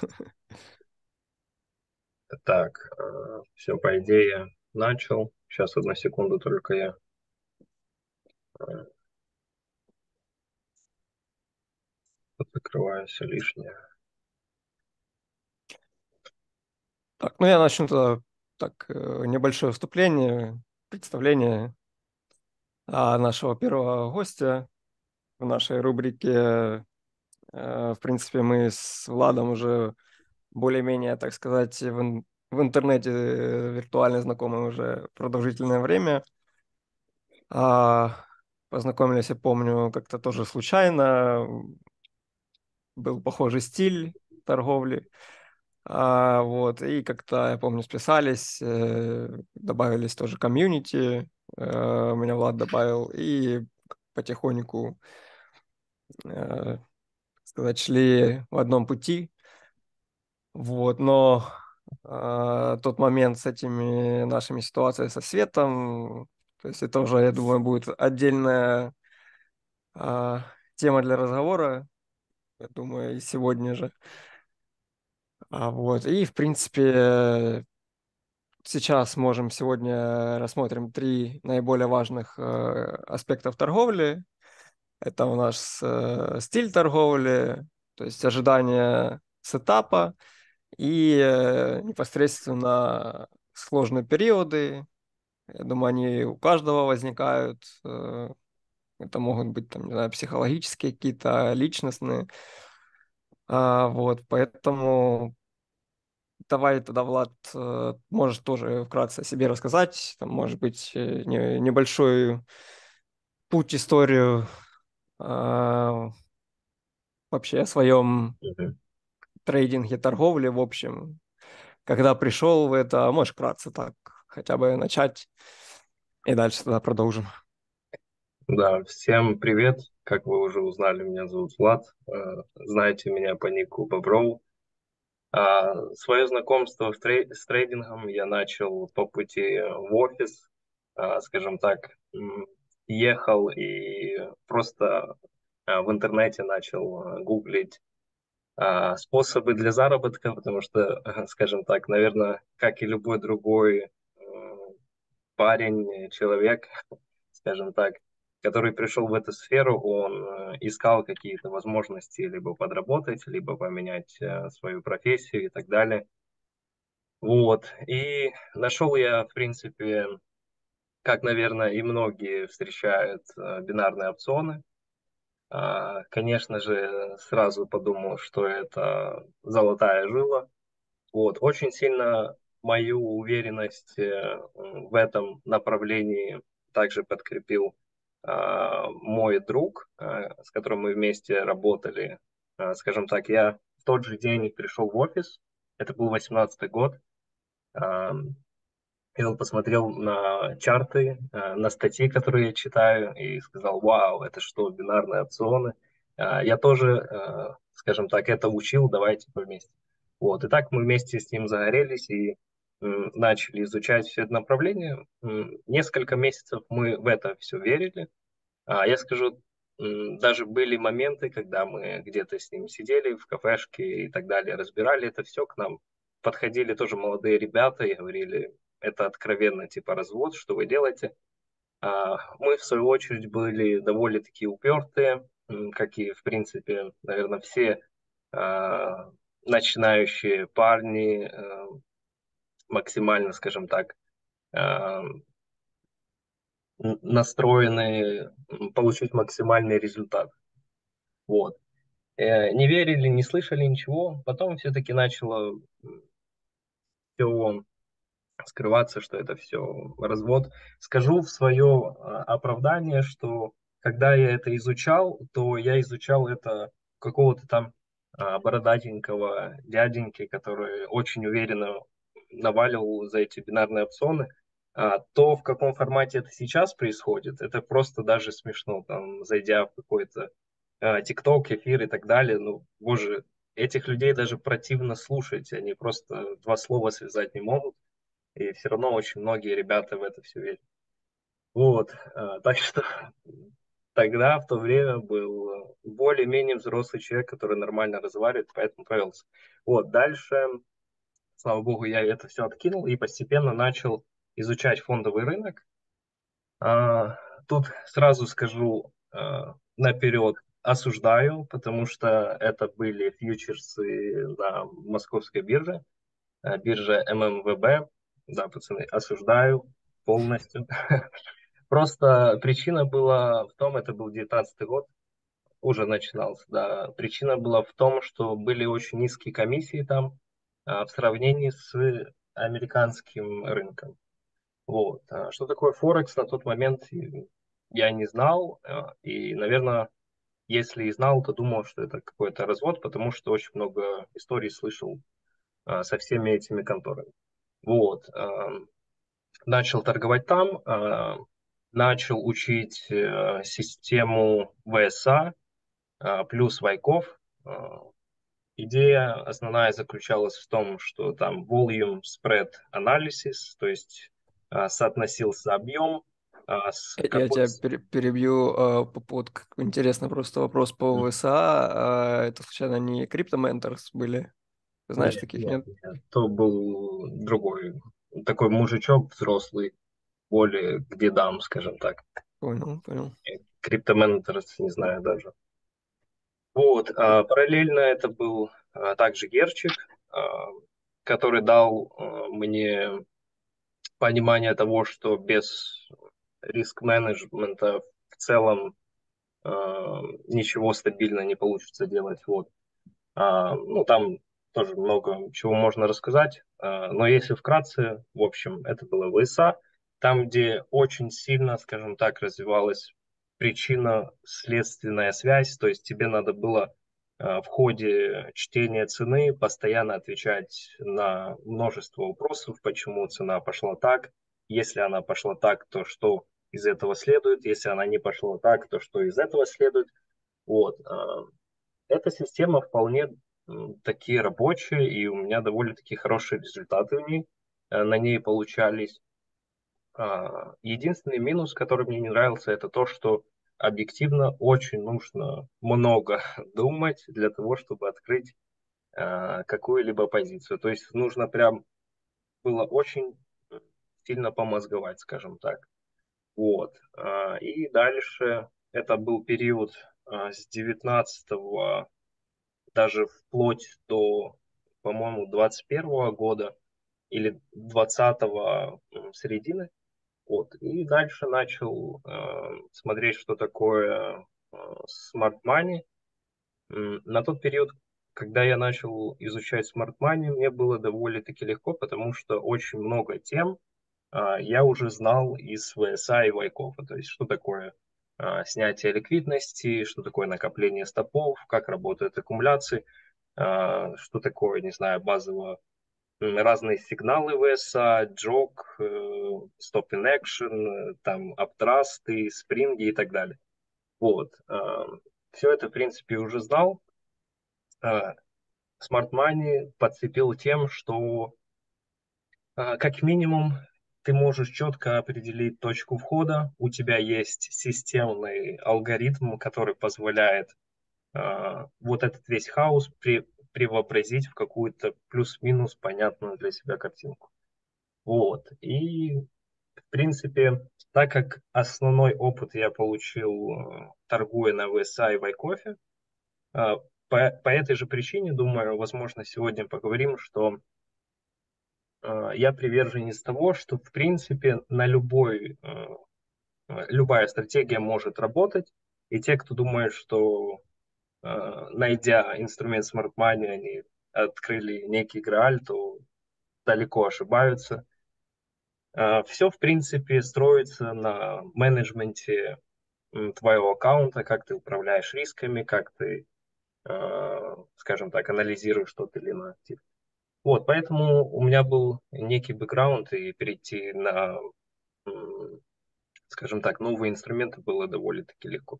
Так, э, все, по идее, начал. Сейчас одну секунду только я э, закрываю все лишнее. Так, ну я начну тогда так э, небольшое вступление, представление нашего первого гостя в нашей рубрике. В принципе, мы с Владом уже более-менее, так сказать, в, в интернете виртуально знакомы уже продолжительное время. А, познакомились, я помню, как-то тоже случайно. Был похожий стиль торговли. А, вот, и как-то, я помню, списались, э, добавились тоже комьюнити, э, меня Влад добавил, и потихоньку, э, сказать, шли в одном пути. Вот, но э, тот момент с этими нашими ситуациями со светом, то есть это уже, я думаю, будет отдельная э, тема для разговора, я думаю, и сегодня же. А, вот, и, в принципе, сейчас можем сегодня рассмотрим три наиболее важных э, аспектов торговли. Это у нас э, стиль торговли, то есть ожидание сетапа, и э, непосредственно сложные периоды, я думаю, они у каждого возникают. Э, это могут быть, там, не знаю, психологические какие-то, личностные. А, вот, поэтому давай тогда, Влад, э, можешь тоже вкратце о себе рассказать, там, может быть, не, небольшой путь, историю вообще о своем mm-hmm трейдинге, торговле, в общем, когда пришел в это, а можешь вкратце так хотя бы начать, и дальше тогда продолжим. Да, всем привет. Как вы уже узнали, меня зовут Влад. Э, знаете меня по нику Бобров. А свое знакомство трей- с трейдингом я начал по пути в офис, а, скажем так, ехал и просто а, в интернете начал э, гуглить а, способы для заработка, потому что, скажем так, наверное, как и любой другой парень, человек, скажем так, который пришел в эту сферу, он э, искал какие-то возможности либо подработать, либо поменять э, свою профессию и так далее. Вот. И нашел я, в принципе, как, наверное, и многие встречают э, бинарные опционы. А, конечно же, сразу подумал, что это золотая жила. Вот, очень сильно мою уверенность э, в этом направлении также подкрепил а, мой друг, а, с которым мы вместе работали. Скажем так, я в тот же день пришел в офис, это был 18 год, и он посмотрел на чарты, э, на статьи, которые я читаю, и сказал, вау, это что, бинарные опционы? Э, я тоже, э, скажем так, это учил, давайте вместе. Вот, и так мы вместе с ним загорелись и начали изучать все это направление. Несколько месяцев мы в это все верили. А я скажу, даже были моменты, когда мы где-то с ним сидели в кафешке и так далее, разбирали это все, к нам подходили тоже молодые ребята и говорили, это откровенно типа развод, что вы делаете. А, мы, в свою очередь, были довольно-таки упертые, как и, в принципе, наверное, все а, начинающие парни, а, максимально, скажем так, настроены получить максимальный результат. Вот. Э, не верили, не слышали ничего. Потом все-таки начало все скрываться, что это все развод. Скажу в свое а, оправдание, что когда я это изучал, то я изучал это какого-то там а, бородатенького дяденьки, который очень уверенно наваливал за эти бинарные опционы, а то, в каком формате это сейчас происходит, это просто даже смешно, там, зайдя в какой-то ТикТок, эфир и так далее, ну, боже, этих людей даже противно слушать, они просто два слова связать не могут, и все равно очень многие ребята в это все верят. Вот, э, так что тогда, в то время, был более-менее взрослый человек, который нормально разговаривает, поэтому провелся. Вот, дальше, слава богу, я это все откинул и постепенно начал изучать фондовый рынок. А, тут сразу скажу а, наперед, осуждаю, потому что это были фьючерсы на московской бирже, а, биржа ММВБ. Да, пацаны, осуждаю полностью. Просто причина была в том, это был 19 год, уже начинался, да. Причина была в том, что были очень низкие комиссии там а, в сравнении с американским рынком. Вот. А что такое Форекс на тот момент я не знал. А, и, наверное, если и знал, то думал, что это какой-то развод, потому что очень много историй слышал а, со всеми этими конторами. Вот. Начал торговать там, начал учить э, систему ВСА плюс Вайков. Идея основная заключалась в том, что там volume spread analysis, то есть соотносился объем с Я какой... тебя перебью по поводу интересный просто вопрос по ВСА. Это случайно не CryptoMentors были? Знаешь нет, таких, нет? нет? То был другой, такой мужичок взрослый, более к дедам, скажем так. Понял, понял. CryptoMentors не знаю даже. Вот, а, параллельно это был а, также Герчик, а, который дал а, мне понимание того, что без риск-менеджмента в целом ничего стабильно не получится делать. Вот. А, ну, там тоже много чего можно рассказать, а, но если вкратце, в общем, это было ВСА, там, где очень сильно, скажем так, развивалась причинно-следственная связь, то есть тебе надо было Э, в ходе чтения цены постоянно отвечать на множество вопросов, почему цена пошла так. Если она пошла так, то что из этого следует? Если она не пошла так, то что из этого следует? Вот. Э, эта система вполне такие рабочие, и у меня довольно-таки хорошие результаты в ней, э, на ней получались. Единственный минус, который мне не нравился, это то, что объективно очень нужно много думать для того, чтобы открыть э, какую-либо позицию. То есть нужно прям было очень сильно помозговать, скажем так. Вот. Э, и дальше это был период с 19 даже вплоть до, по-моему, 21 года или 20 середины вот. И дальше начал э, смотреть, что такое э, Smart Money. На тот период, когда я начал изучать Smart Money, мне было довольно-таки легко, потому что очень много тем э, я уже знал из VSA и Вайкофа. То есть, что такое снятие ликвидности, что такое накопление стопов, как работают аккумуляции, э, что такое, не знаю, базовая разные сигналы VSA, джок, stop in action, там аптрасты, спринги и так далее. Вот. Э, Все это, в принципе, уже знал. Smart Money подцепил тем, что как минимум ты можешь четко определить точку входа, у тебя есть системный алгоритм, который позволяет вот этот весь хаос при, преобразить в какую-то плюс-минус понятную для себя картинку. Вот. И, в принципе, так как основной опыт я получил, э, торгуя на VSA и Вайкофе, э, по, по этой же причине, думаю, возможно, сегодня поговорим, что э, я приверженец того, что, в принципе, на любой, любая стратегия может работать, и те, кто думает, что Э, найдя инструмент Smart Money, они открыли некий грааль, то далеко ошибаются. Э, Все, в принципе, строится на менеджменте твоего аккаунта, как ты управляешь рисками, как ты, э, скажем так, анализируешь тот или иной актив. Вот, поэтому у меня был некий бэкграунд, и перейти на, скажем так, новые инструменты было довольно-таки легко.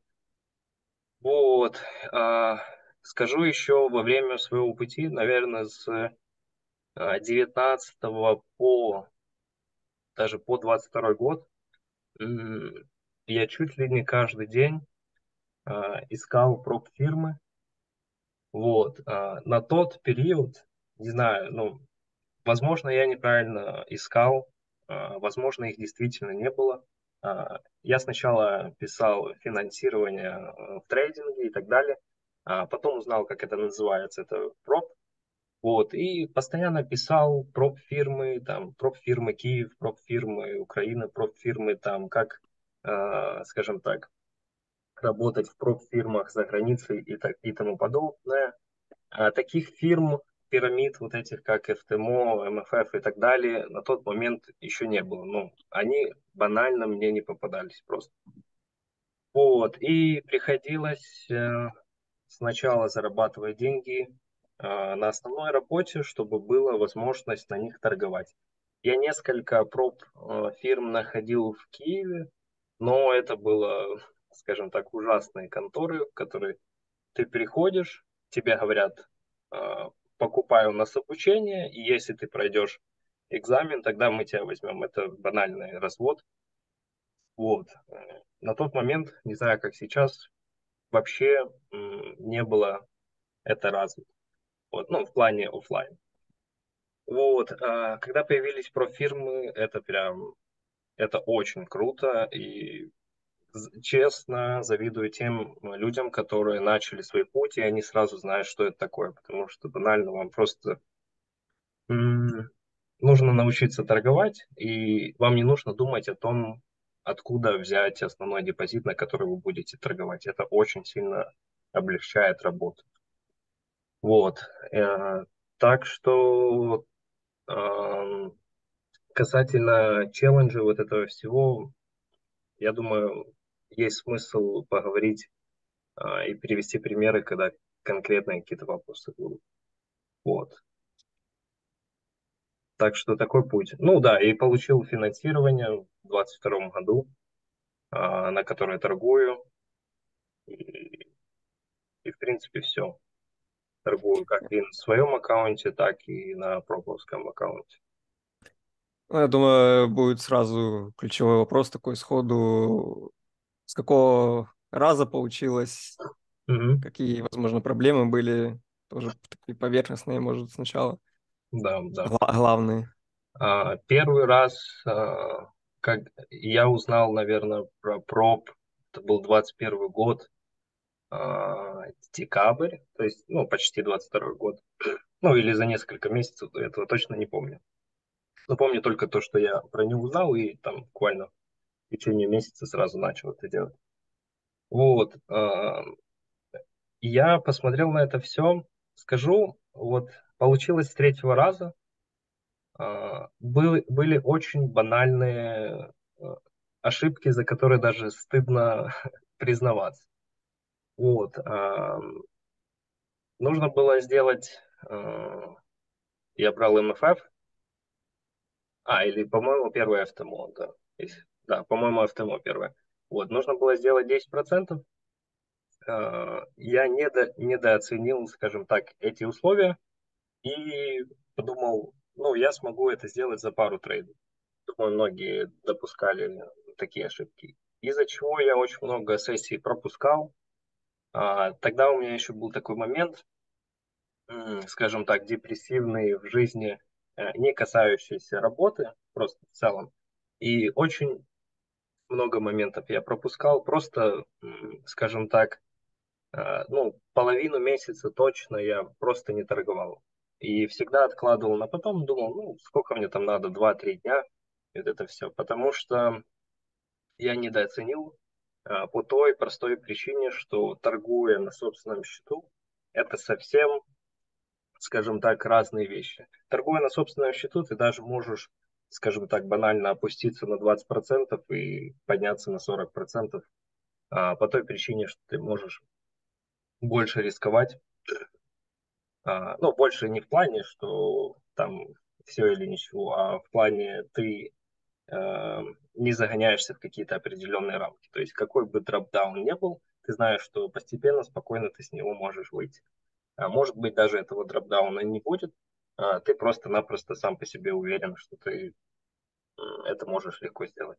Вот. А, скажу еще во время своего пути, наверное, с 19 а, по даже по 22 год я чуть ли не каждый день искал проб фирмы. Вот. На тот период, не знаю, ну, возможно, я неправильно искал, возможно, их действительно не было. Я сначала писал финансирование в трейдинге и так далее, а потом узнал, как это называется, это проб. Вот, и постоянно писал проб фирмы, там, проб фирмы Киев, проб фирмы Украина, проб фирмы, там, как, э, скажем так, работать в проб фирмах за границей и, так, и тому подобное. А таких фирм, пирамид вот этих, как FTMO, MFF и так далее, на тот момент еще не было. Ну, они банально мне не попадались просто. Вот, и приходилось э, сначала зарабатывать деньги э, на основной работе, чтобы была возможность на них торговать. Я несколько проб э, фирм находил в Киеве, но это было, скажем так, ужасные конторы, в которые ты приходишь, тебе говорят, покупай у нас обучение, и если ты пройдешь экзамен, тогда мы тебя возьмем. Это банальный развод. Вот. На тот момент, не знаю, как сейчас, вообще не было это развито. Вот, ну, в плане офлайн. Вот, а когда появились профирмы, это прям, это очень круто, и честно завидую тем людям, которые начали свой путь, и они сразу знают, что это такое, потому что банально вам просто нужно научиться торговать, и вам не нужно думать о том, откуда взять основной депозит, на который вы будете торговать. Это очень сильно облегчает работу. Вот. Э, так что эм, касательно челленджа вот этого всего, я думаю, есть смысл поговорить э, и привести примеры, когда конкретные какие-то вопросы будут. Вот. Так что такой путь. Ну да, и получил финансирование в 2022 году, а, на которое торгую. И, и в принципе все. Торгую как и на своем аккаунте, так и на проповском аккаунте. Ну, я думаю, будет сразу ключевой вопрос такой сходу. С какого раза получилось? Угу. Какие, возможно, проблемы были? Тоже такие поверхностные, может, сначала. Да, да. Гла- главные. А, первый раз, а, как я узнал, наверное, про проб, это был 21 год, а, декабрь, то есть, ну, почти 22 год. Ну, или за несколько месяцев, этого точно не помню. Но помню только то, что я про него узнал, и там буквально в течение месяца сразу начал это делать. Вот. Я посмотрел на это все. Скажу, вот Получилось с третьего раза. А, были, были очень банальные а, ошибки, за которые даже стыдно признаваться. Вот. Нужно было сделать... А, я брал МФФ. А, или, по-моему, первое ФТМО, да. Да, по-моему, ФТМО первое. Вот, нужно было сделать 10%. Я недо, недооценил, скажем так, эти условия и подумал, ну, я смогу это сделать за пару трейдов. Думаю, многие допускали такие ошибки. Из-за чего я очень много сессий пропускал. А, тогда у меня еще был такой момент, скажем так, депрессивный в жизни, э, не касающийся работы, просто в целом. И очень много моментов я пропускал, просто, скажем так, э, ну, половину месяца точно я просто не торговал. И всегда откладывал на потом, думал, ну, сколько мне там надо, 2-3 дня, и вот это все. Потому что я недооценил а, по той простой причине, что торгуя на собственном счету, это совсем, скажем так, разные вещи. Торгуя на собственном счету, ты даже можешь, скажем так, банально опуститься на 20% и подняться на 40%, а, по той причине, что ты можешь больше рисковать, а, ну, больше не в плане, что там все или ничего, а в плане ты э, не загоняешься в какие-то определенные рамки. То есть какой бы дропдаун не был, ты знаешь, что постепенно, спокойно ты с него можешь выйти. А может быть, даже этого дропдауна не будет, а ты просто-напросто сам по себе уверен, что ты это можешь легко сделать.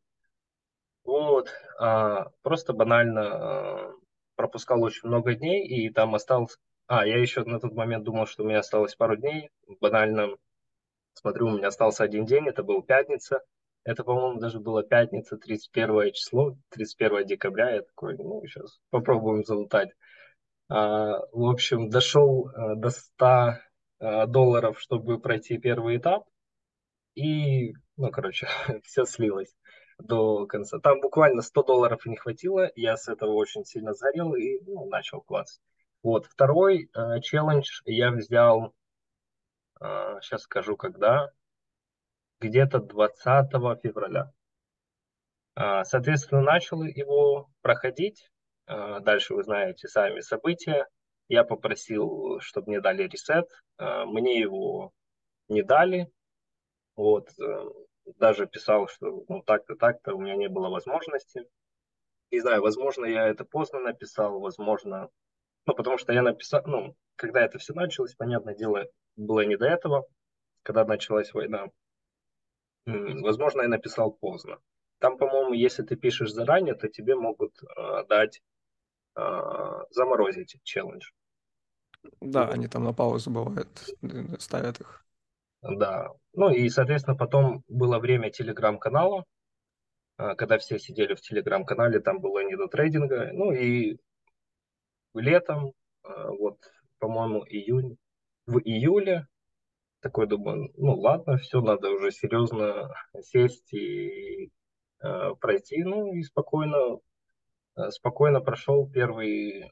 Вот, а, просто банально пропускал очень много дней, и там осталось... А, я еще на тот момент думал, что у меня осталось пару дней. Банально смотрю, у меня остался один день, это был пятница. Это, по-моему, даже было пятница, 31 число, 31 декабря. Я такой, ну, сейчас попробуем залутать. А, в общем, дошел а, до 100 а, долларов, чтобы пройти первый этап. И, ну, короче, все слилось до конца. Там буквально 100 долларов не хватило. Я с этого очень сильно зарел и ну, начал класс. Вот, второй э, челлендж я взял, э, сейчас скажу когда, где-то 20 февраля. Э, соответственно, начал его проходить. Э, дальше вы знаете сами события. Я попросил, чтобы мне дали ресет. Э, мне его не дали. Вот, э, даже писал, что ну так-то, так-то у меня не было возможности. Не знаю, возможно, я это поздно написал, возможно, ну, потому что я написал, ну, когда это все началось, понятное дело, было не до этого, когда началась война. Возможно, я написал поздно. Там, по-моему, если ты пишешь заранее, то тебе могут э, дать э, заморозить челлендж. Да, они там на паузу бывают, ставят их. Да. Ну и, соответственно, потом было время телеграм-канала, а, когда все сидели в телеграм-канале, там было не до трейдинга. Ну и летом, а, вот, по-моему, июнь, в июле, такой думаю, ну ладно, все, надо уже серьезно сесть и э, пройти. Ну и спокойно, спокойно прошел первый,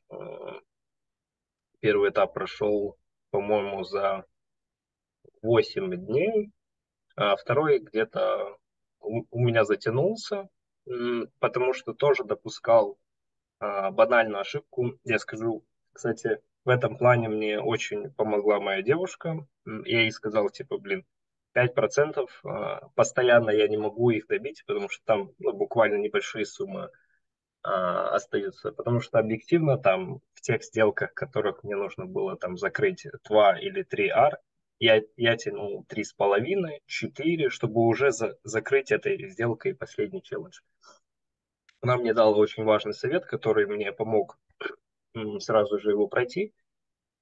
первый этап прошел, по-моему, за 8 дней, а второй где-то у, меня затянулся, потому что тоже допускал а, банальную ошибку. Я скажу, кстати, в этом плане мне очень помогла моя девушка. Я ей сказал, типа, блин, 5% а, постоянно я не могу их добить, потому что там ну, буквально небольшие суммы остаются. Потому что объективно там в тех сделках, которых мне нужно было там закрыть 2 или 3 R, я, я тянул три с половиной, четыре, чтобы уже за, закрыть этой сделкой последний челлендж. Она мне дала очень важный совет, который мне помог сразу же его пройти.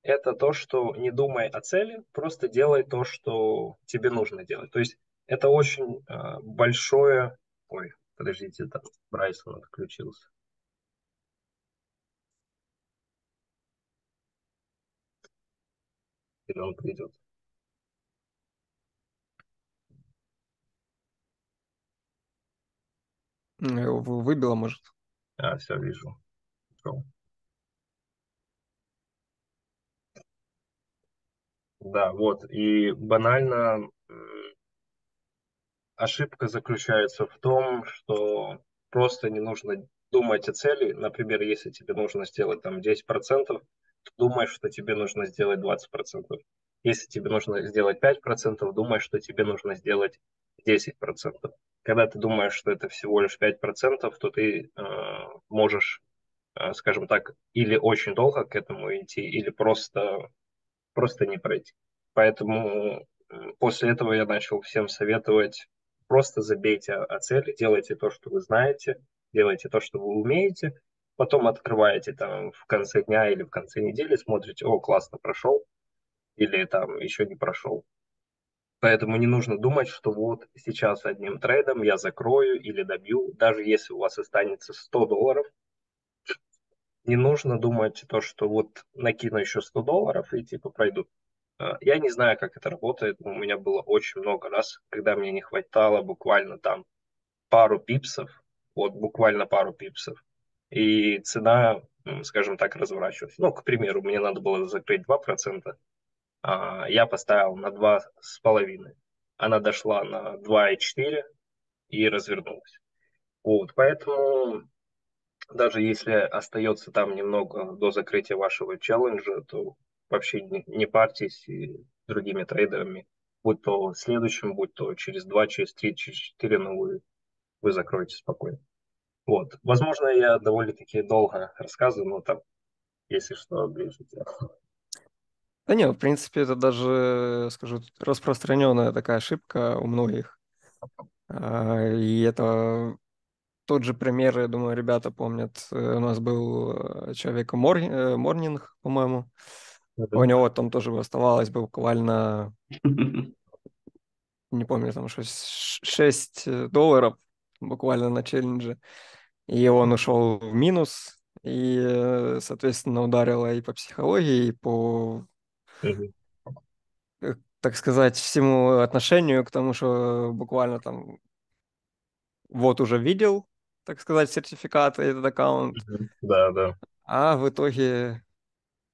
Это то, что не думай о цели, просто делай то, что тебе нужно делать. То есть это очень э, большое... Ой, подождите, там Брайсон отключился. Или он придет. Выбило, может. А, все, вижу. Да, вот. И банально ошибка заключается в том, что просто не нужно думать о цели. Например, если тебе нужно сделать там 10%, то думай, что тебе нужно сделать 20%. Если тебе нужно сделать 5%, думай, что тебе нужно сделать 10% когда ты думаешь, что это всего лишь 5%, то ты э, можешь, э, скажем так, или очень долго к этому идти, или просто, просто не пройти. Поэтому после этого я начал всем советовать, просто забейте о цели, делайте то, что вы знаете, делайте то, что вы умеете, потом открываете там в конце дня или в конце недели, смотрите, о, классно прошел, или там еще не прошел. Поэтому не нужно думать, что вот сейчас одним трейдом я закрою или добью, даже если у вас останется 100 долларов. Не нужно думать то, что вот накину еще 100 долларов и типа пройду. А, я не знаю, как это работает, но у меня было очень много раз, когда мне не хватало буквально там пару пипсов, вот буквально пару пипсов, и цена, скажем так, разворачивалась. Ну, к примеру, мне надо было закрыть 2%, а, я поставил на 2,5. Она дошла на 2,4 и развернулась. Вот, поэтому даже если остается там немного до закрытия вашего челленджа, то вообще не, парьтесь и другими трейдерами, будь то следующим, будь то через 2, через 3, через 4, но вы, вы закроете спокойно. Вот. Возможно, я довольно-таки долго рассказываю, но там, если что, оближите. Да нет, в принципе, это даже, скажу, распространенная такая ошибка у многих. А, и это тот же пример, я думаю, ребята помнят. Э, у нас был человек Мор... Морнинг, по-моему. У него там тоже оставалось буквально, не помню, там 6, 6 долларов буквально на челлендже. И он ушел в минус, и, соответственно, ударило и по психологии, и по, так сказать, всему отношению к тому, что буквально там вот уже видел, так сказать, сертификат, этот аккаунт. Да, да. А в итоге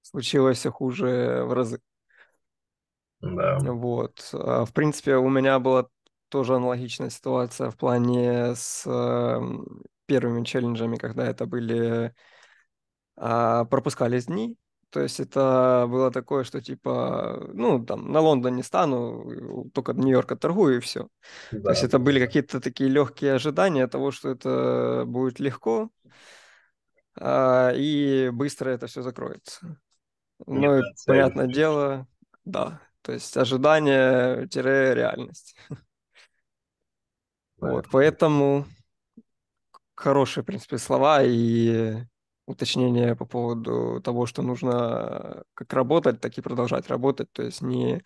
случилось хуже в разы. Да. Вот. А, в принципе, у меня была тоже аналогичная ситуация в плане с первыми челленджами, когда это были а, пропускались дни. То есть это было такое, что типа, ну, там, на Лондон не стану, только Нью-Йорк торгую и все. Да, То есть это были какие-то такие легкие ожидания того, что это будет легко, а, и быстро это все закроется. Ну и, понятное дело, да. То есть ожидание-реальность. Вот, поэтому хорошие, в принципе, слова и уточнения по поводу того, что нужно как работать, так и продолжать работать. То есть не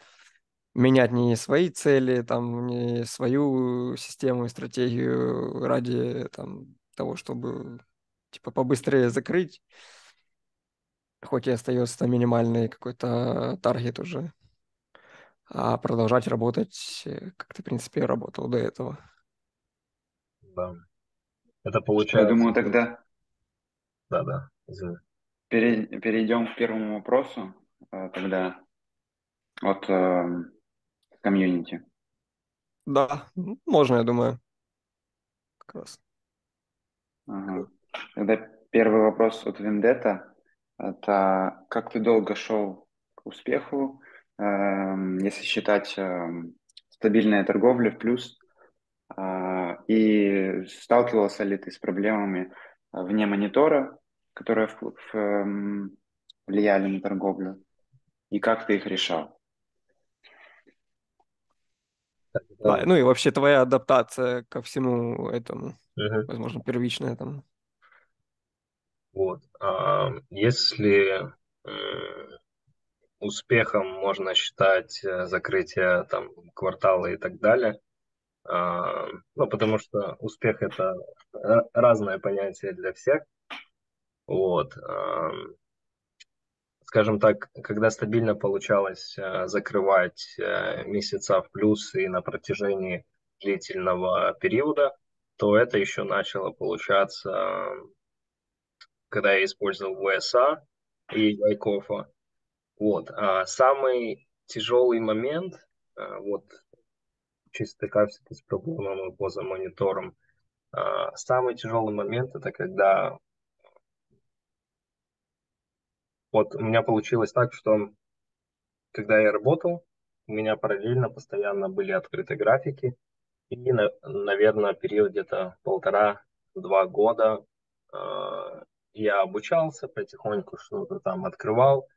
менять не свои цели, там, не свою систему и стратегию ради там, того, чтобы типа побыстрее закрыть, хоть и остается минимальный какой-то таргет уже, а продолжать работать, э, как ты, в принципе, работал до этого. Да. Это получается... Я думаю, тогда... Да, да, Перейдем к первому вопросу э, тогда от э, комьюнити. Да, можно, я думаю. Как раз. Ага. Тогда первый вопрос от Вендетта. Это как ты долго шел к успеху, э, если считать э, стабильная торговля в плюс, э, и сталкивался ли ты с проблемами вне монитора, которые в, в, э, влияли на торговлю, и как ты их решал? Да, ну и вообще твоя адаптация ко всему этому, угу. возможно, первичная там. Вот. А, если успехом можно считать э, закрытие там квартала и так далее, а, ну, потому что успех это разное понятие для всех. Вот. А, скажем так, когда стабильно получалось э, закрывать э, месяца в плюс и на протяжении длительного периода, то это еще начало получаться когда я использовал VSA и Айкофа. Вот. А самый тяжелый момент, а, вот чисто как с проблемами поза монитором, а, самый тяжелый момент это когда вот у меня получилось так, что когда я работал, у меня параллельно постоянно были открыты графики, и, наверное, период где-то полтора-два года а, я обучался потихоньку, что-то там открывал,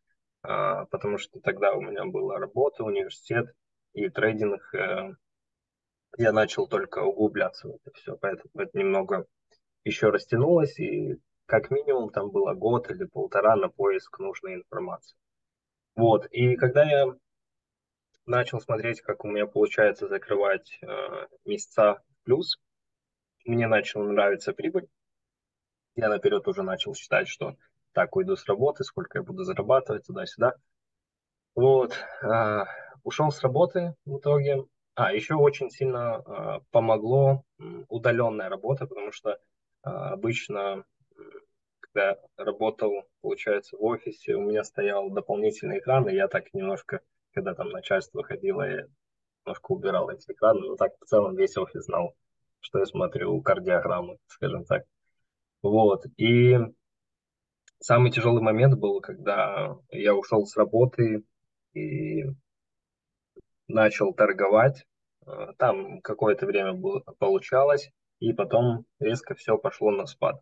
а, потому что тогда у меня была работа, университет и трейдинг. Э, я начал только углубляться в это все, поэтому это немного еще растянулось, и как минимум там было год или полтора на поиск нужной информации. Вот, и когда я начал смотреть, как у меня получается закрывать э, месяца плюс, мне начала нравиться прибыль, я наперед уже начал считать, что так, уйду с работы, сколько я буду зарабатывать, туда-сюда. Вот, э, ушел с работы в итоге. А, еще очень сильно э, помогло удаленная работа, потому что э, обычно, когда работал, получается, в офисе, у меня стоял дополнительный экран, и я так немножко, когда там начальство ходило, я немножко убирал эти экраны, но так в целом весь офис знал, что я смотрю кардиограммы, скажем так. Вот. И самый тяжелый момент был, когда я ушел с работы и начал торговать. Э, там какое-то время было, получалось, и потом резко все пошло на спад.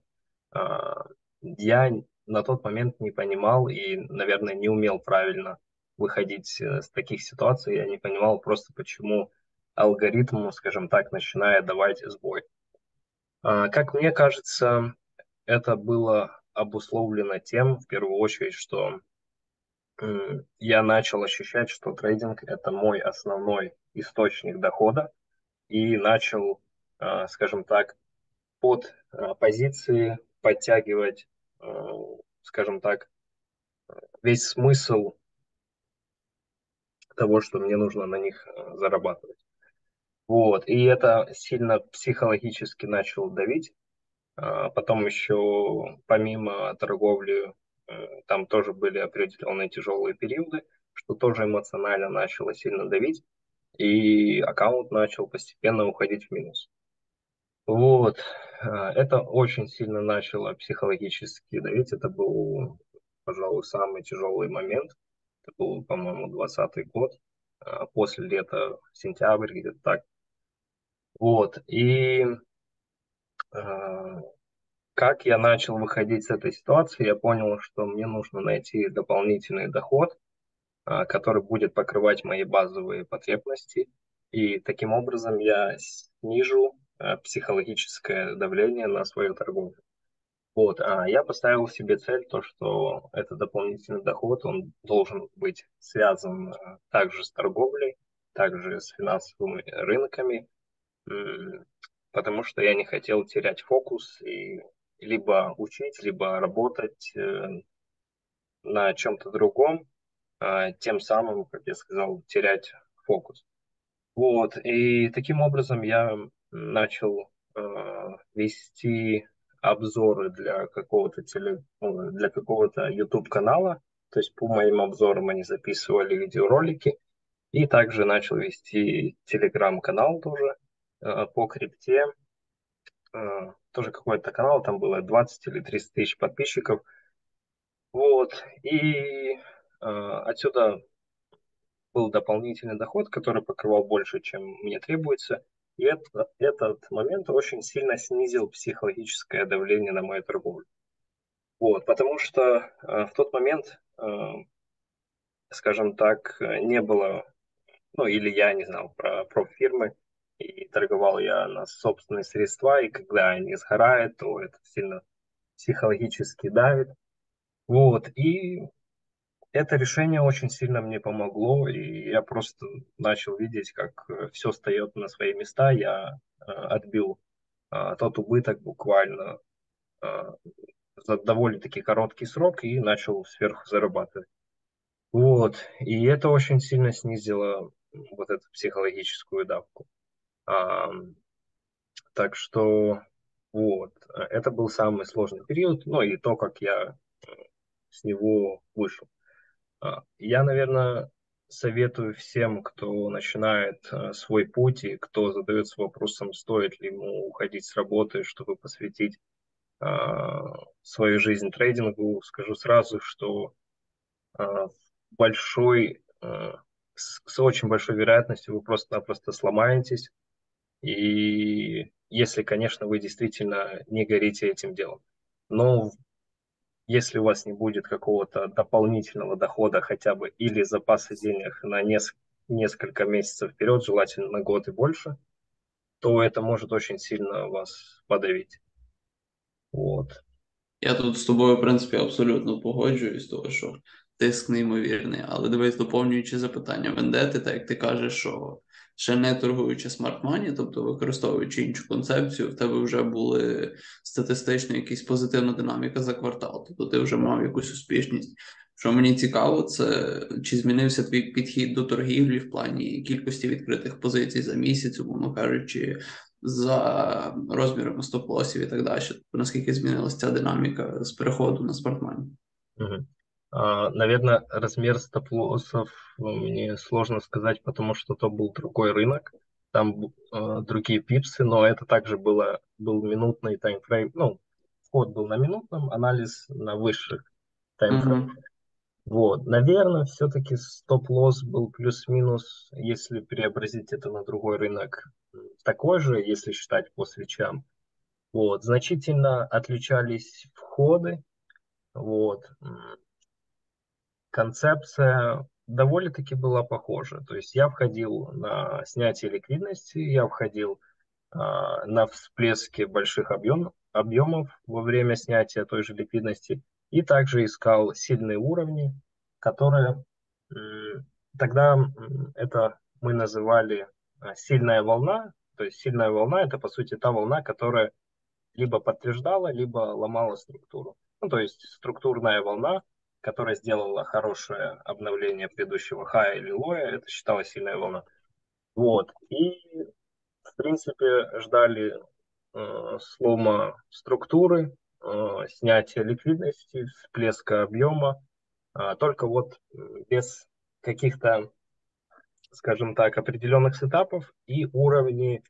А, я на тот момент не понимал и, наверное, не умел правильно выходить э, с таких ситуаций. Я не понимал просто, почему алгоритм, скажем так, начинает давать сбой. А, как мне кажется, это было обусловлено тем, в первую очередь, что я начал ощущать, что трейдинг – это мой основной источник дохода, и начал, а, скажем так, под а, позиции подтягивать, скажем так, весь смысл того, что мне нужно на них зарабатывать. Вот, и это сильно психологически начал давить. А, потом еще помимо торговли э, там тоже были определенные тяжелые периоды, что тоже эмоционально начало сильно давить, и аккаунт начал постепенно уходить в минус. Вот, а, это очень сильно начало психологически давить, это был, пожалуй, самый тяжелый момент, это был, по-моему, 20 год, а, после лета, сентябрь, где-то так. Вот, и как я начал выходить с этой ситуации, я понял, что мне нужно найти дополнительный доход, а, который будет покрывать мои базовые потребности. И таким образом я снижу а, психологическое давление на свою торговлю. Вот, а я поставил себе цель, то, что этот дополнительный доход, он должен быть связан также с торговлей, также с финансовыми рынками, потому что я не хотел терять фокус и либо учить, либо работать э, на чем-то другом, а, тем самым, как я сказал, терять фокус. Вот, и таким образом я начал э, вести обзоры для какого-то теле, для какого-то YouTube канала, то есть по моим обзорам они записывали видеоролики, и также начал вести телеграм-канал тоже по крипте, Э, тоже какой-то канал, там было 20 или 30 тысяч подписчиков. Вот, и э, отсюда был дополнительный доход, который покрывал больше, чем мне требуется. И это, этот момент очень сильно снизил психологическое давление на мою торговлю. Вот, потому что э, в тот момент, э, скажем так, не было, ну или я не знал про, про фирмы, и торговал я на собственные средства, и когда они сгорают, то это сильно психологически давит. Вот, и это решение очень сильно мне помогло, и я просто начал видеть, как э, все встает на свои места. Я э, отбил э, тот убыток буквально э, за довольно-таки короткий срок и начал сверху зарабатывать. Вот, и это очень сильно снизило вот эту психологическую давку. Так что вот, это был самый сложный период, ну и то, как я э, с него вышел. А, я, наверное, советую всем, кто начинает э, свой путь и кто задается вопросом, стоит ли ему уходить с работы, чтобы посвятить а, свою жизнь трейдингу, скажу сразу, что а, большой, э, с очень большой вероятностью вы просто-напросто сломаетесь, и если, конечно, вы действительно не горите этим делом. Но если у вас не будет какого-то дополнительного дохода хотя бы или запаса денег на неск- несколько месяцев вперед, желательно на год и больше, то это может очень сильно вас подавить. Вот. Я тут з тобою, в принципі, абсолютно погоджуюсь, того, що тиск неймовірний. Але дивись, доповнюючи запитання, вендети, так як ти кажеш, що ще не торгуючи smart money, тобто використовуючи іншу концепцію, в тебе вже були статистично якісь позитивна динаміка за квартал, тобто ти вже мав якусь успішність. Що мені цікаво, це чи змінився твій підхід до торгівлі в плані кількості відкритих позицій за місяць, умовно кажучи, за розмірами стоп-лосів і так далі. Наскільки змінилася ця динаміка з переходу на smart money? Угу. А, наверное, размер стоп-лоссов мне сложно сказать, потому что то был другой рынок, там э, другие пипсы, но это также было, был минутный таймфрейм, ну, вход был на минутном, анализ на высших таймфреймах. Mm-hmm. Вот, наверное, все-таки стоп-лосс был плюс-минус, если преобразить это на другой рынок, такой же, если считать по свечам. Вот, значительно отличались входы, вот, концепция довольно-таки была похожа. То есть я входил на снятие ликвидности, я входил на всплеске больших объем, объемов во время снятия той же ликвидности и также искал сильные уровни, которые тогда это мы называли сильная волна, то есть сильная волна это по сути та волна, которая либо подтверждала, либо ломала структуру. Ну, то есть структурная волна, которая сделала хорошее обновление предыдущего хая или лоя, это считалась сильная волна. Вот. И, в принципе, ждали э, слома структуры, э, снятия ликвидности, всплеска объема, э, только вот без каких-то, скажем так, определенных сетапов и уровни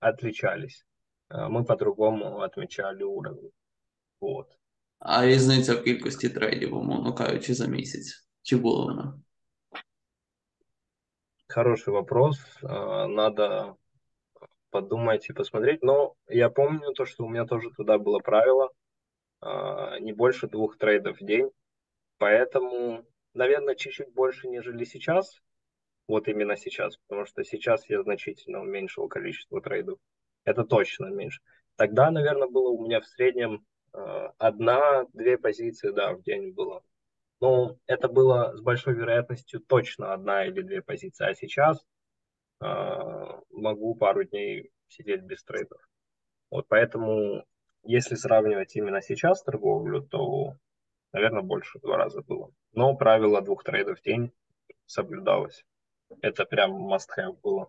отличались. Э, мы по-другому отмечали уровни. Вот А різниця в кількості трейдів, умовно кажучи, за місяць? Чи була вона? Хороший вопрос. Э, надо подумать и посмотреть. Но я помню то, что у меня тоже туда было правило э, не больше двух трейдов в день. Поэтому, наверное, чуть-чуть больше, нежели сейчас. Вот именно сейчас. Потому что сейчас я значительно уменьшил количество трейдов. Это точно меньше. Тогда, наверное, было у меня в среднем э, одна-две позиции, да, в день было. Но это было с большой вероятностью точно одна или две позиции. А сейчас э, могу пару дней сидеть без трейдов. Вот поэтому, если сравнивать именно сейчас торговлю, то, наверное, больше два раза было. Но правило двух трейдов в день соблюдалось. Это прям must-have было.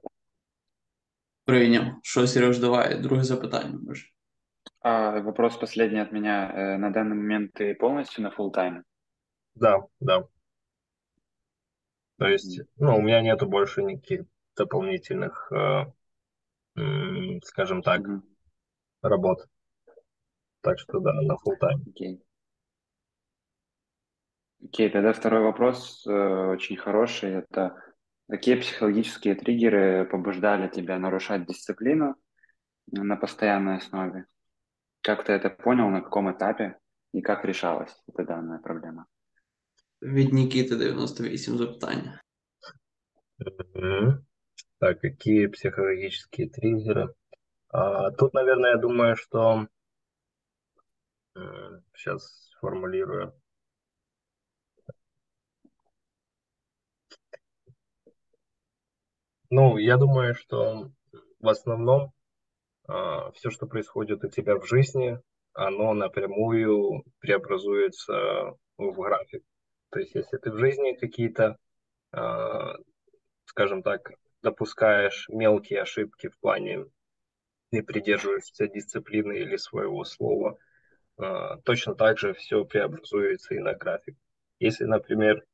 Прийняв. Що, Сереж, давай, друге запитання, може. А, вопрос последний от меня. Э, на данный момент ты полностью на full тайме? Да, да. То есть, ну, у меня нету больше никаких дополнительных, э, скажем так, mm-hmm. работ. Так что да, на full тайм. Окей. Окей, тогда второй вопрос э, очень хороший. Это Какие психологические триггеры побуждали тебя нарушать дисциплину на постоянной основе? Как ты это понял, на каком этапе и как решалась эта данная проблема? Від Нікіти 98 запитання. Так, какие психологические триггеры? А, тут, наверное, я думаю, что сейчас сформулирую. Ну, я думаю, что в основном а, все, что происходит у тебя в жизни, оно напрямую преобразуется в график. То есть, если ты в жизни какие-то, а, скажем так, допускаешь мелкие ошибки в плане не придерживаешься дисциплины или своего слова, а, точно так же все преобразуется и на график. Если, например,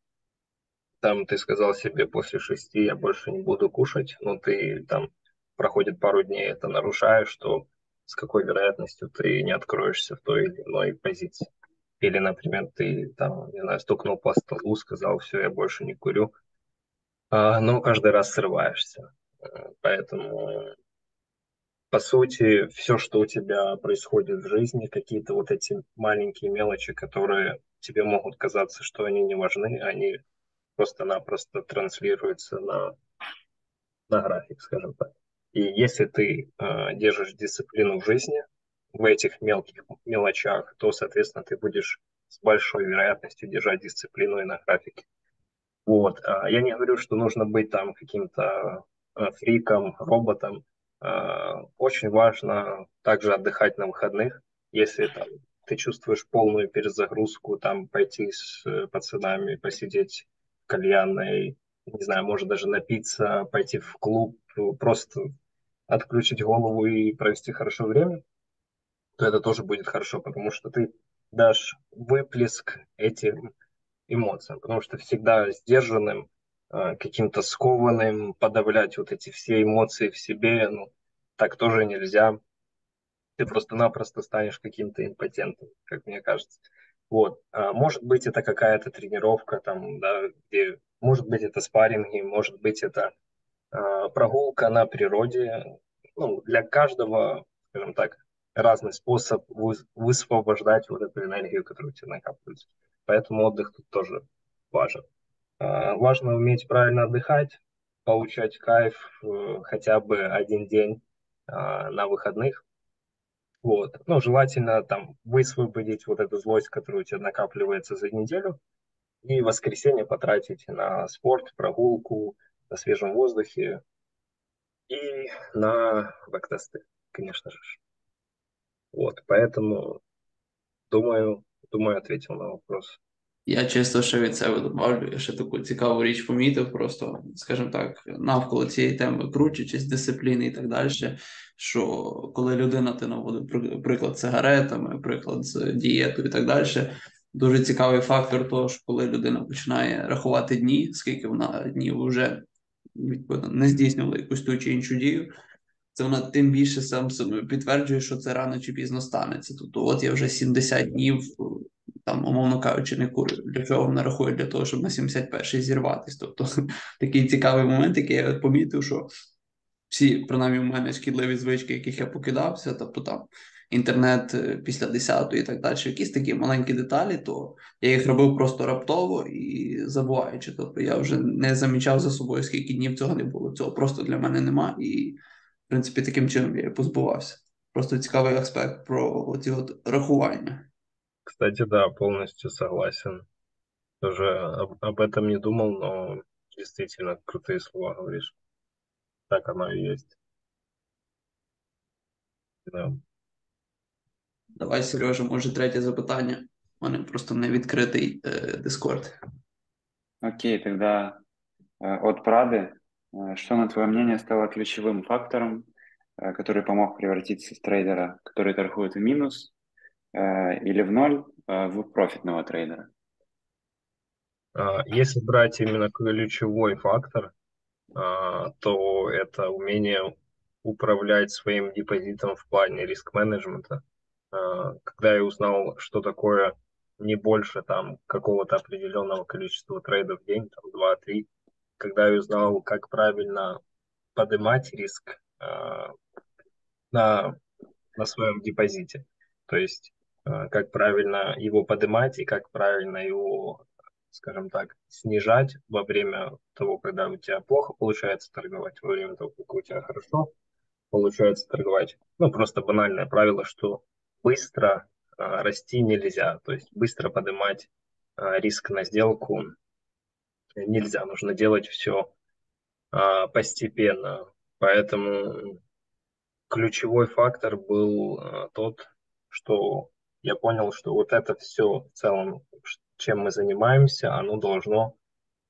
там ты сказал себе после шести я больше не буду кушать, но ты там проходит пару дней, это нарушаешь, то с какой вероятностью ты не откроешься в той или иной позиции. Или, например, ты там, не знаю, стукнул по столу, сказал, все, я больше не курю, а, но каждый раз срываешься. Поэтому, по сути, все, что у тебя происходит в жизни, какие-то вот эти маленькие мелочи, которые тебе могут казаться, что они не важны, они просто-напросто транслируется на, на график, скажем так. И если ты э, держишь дисциплину в жизни, в этих мелких мелочах, то, соответственно, ты будешь с большой вероятностью держать дисциплину и на графике. Вот. А я не говорю, что нужно быть там каким-то э, фриком, роботом. Э, очень важно также отдыхать на выходных, если там, ты чувствуешь полную перезагрузку, там пойти с э, пацанами посидеть кальянной, не знаю, может даже напиться, пойти в клуб, просто отключить голову и провести хорошо время, то это тоже будет хорошо, потому что ты дашь выплеск этим эмоциям, потому что всегда сдержанным, а, каким-то скованным, подавлять вот эти все эмоции в себе, ну, так тоже нельзя. Ты просто-напросто станешь каким-то импотентом, как мне кажется. Вот. А, может быть, это какая-то тренировка, там, да, где, может быть, это спарринги, может быть, это прогулка на природе. Ну, для каждого, скажем так, разный способ высвобождать вот эту энергию, которая у тебя накапливается. Поэтому отдых тут тоже важен. Э, важно уметь правильно отдыхать, получать кайф э, хотя бы один день на выходных. Вот. Ну, желательно там высвободить вот эту злость, которая у тебя накапливается за неделю, и воскресенье потратить на спорт, прогулку, на свежем воздухе и на бэктесты, конечно же. Вот, поэтому думаю, думаю, ответил на вопрос. Я чисто ще від себе добавлю, я ще таку цікаву річ помітив, просто, скажімо так, навколо цієї теми кручачись, дисципліни і так далі. Що коли людина ти наводив приклад цегаретами, приклад з дієтою і так далі, дуже цікавий фактор, того, що коли людина починає рахувати дні, скільки вона днів вже відповідно не здійснювала якусь ту чи іншу дію. Це вона тим більше сам підтверджує, що це рано чи пізно станеться. Тобто, от я вже 70 днів там, умовно кажучи, не курю. Для чого вона рахує? Для того, щоб на 71-й зірватися. Тобто такий цікавий момент, який я помітив, що всі, принаймні, у мене шкідливі звички, яких я покидався, тобто там інтернет е, після 10 і так далі, якісь такі маленькі деталі, то я їх робив просто раптово і забуваючи. Тобто я вже не замічав за собою, скільки днів цього не було. Цього просто для мене нема. І, в принципі, таким чином я позбувався. Просто цікавий аспект про оці от рахування. Кстати, да, полностью согласен. Тоже об, этом не думал, но действительно крутые слова говоришь. Так оно и есть. Да. Давай, Сережа, може, третє запитання. У мене просто не відкритий э, Discord. Окей, тогда от Прады. Что, на твое мнение, стало ключевым фактором, который помог превратиться с трейдера, который торгует в минус, Э, или в ноль э, в профитного трейдера? А, если брать именно ключевой фактор, а, то это умение управлять своим депозитом в плане риск-менеджмента. А, когда я узнал, что такое не больше там какого-то определенного количества трейдов в день, там 2-3, когда я узнал, как правильно поднимать риск на, на своем депозите. То есть Э, как правильно его поднимать и как правильно его, скажем так, снижать во время того, когда у тебя плохо получается торговать, во время того, как у тебя хорошо получается торговать. Ну, просто банальное правило, что быстро а, расти нельзя, то есть быстро поднимать а, риск на сделку нельзя, нужно делать все а, постепенно. Поэтому ключевой фактор был а, тот, что я понял, что вот это все в целом, чем мы занимаемся, оно должно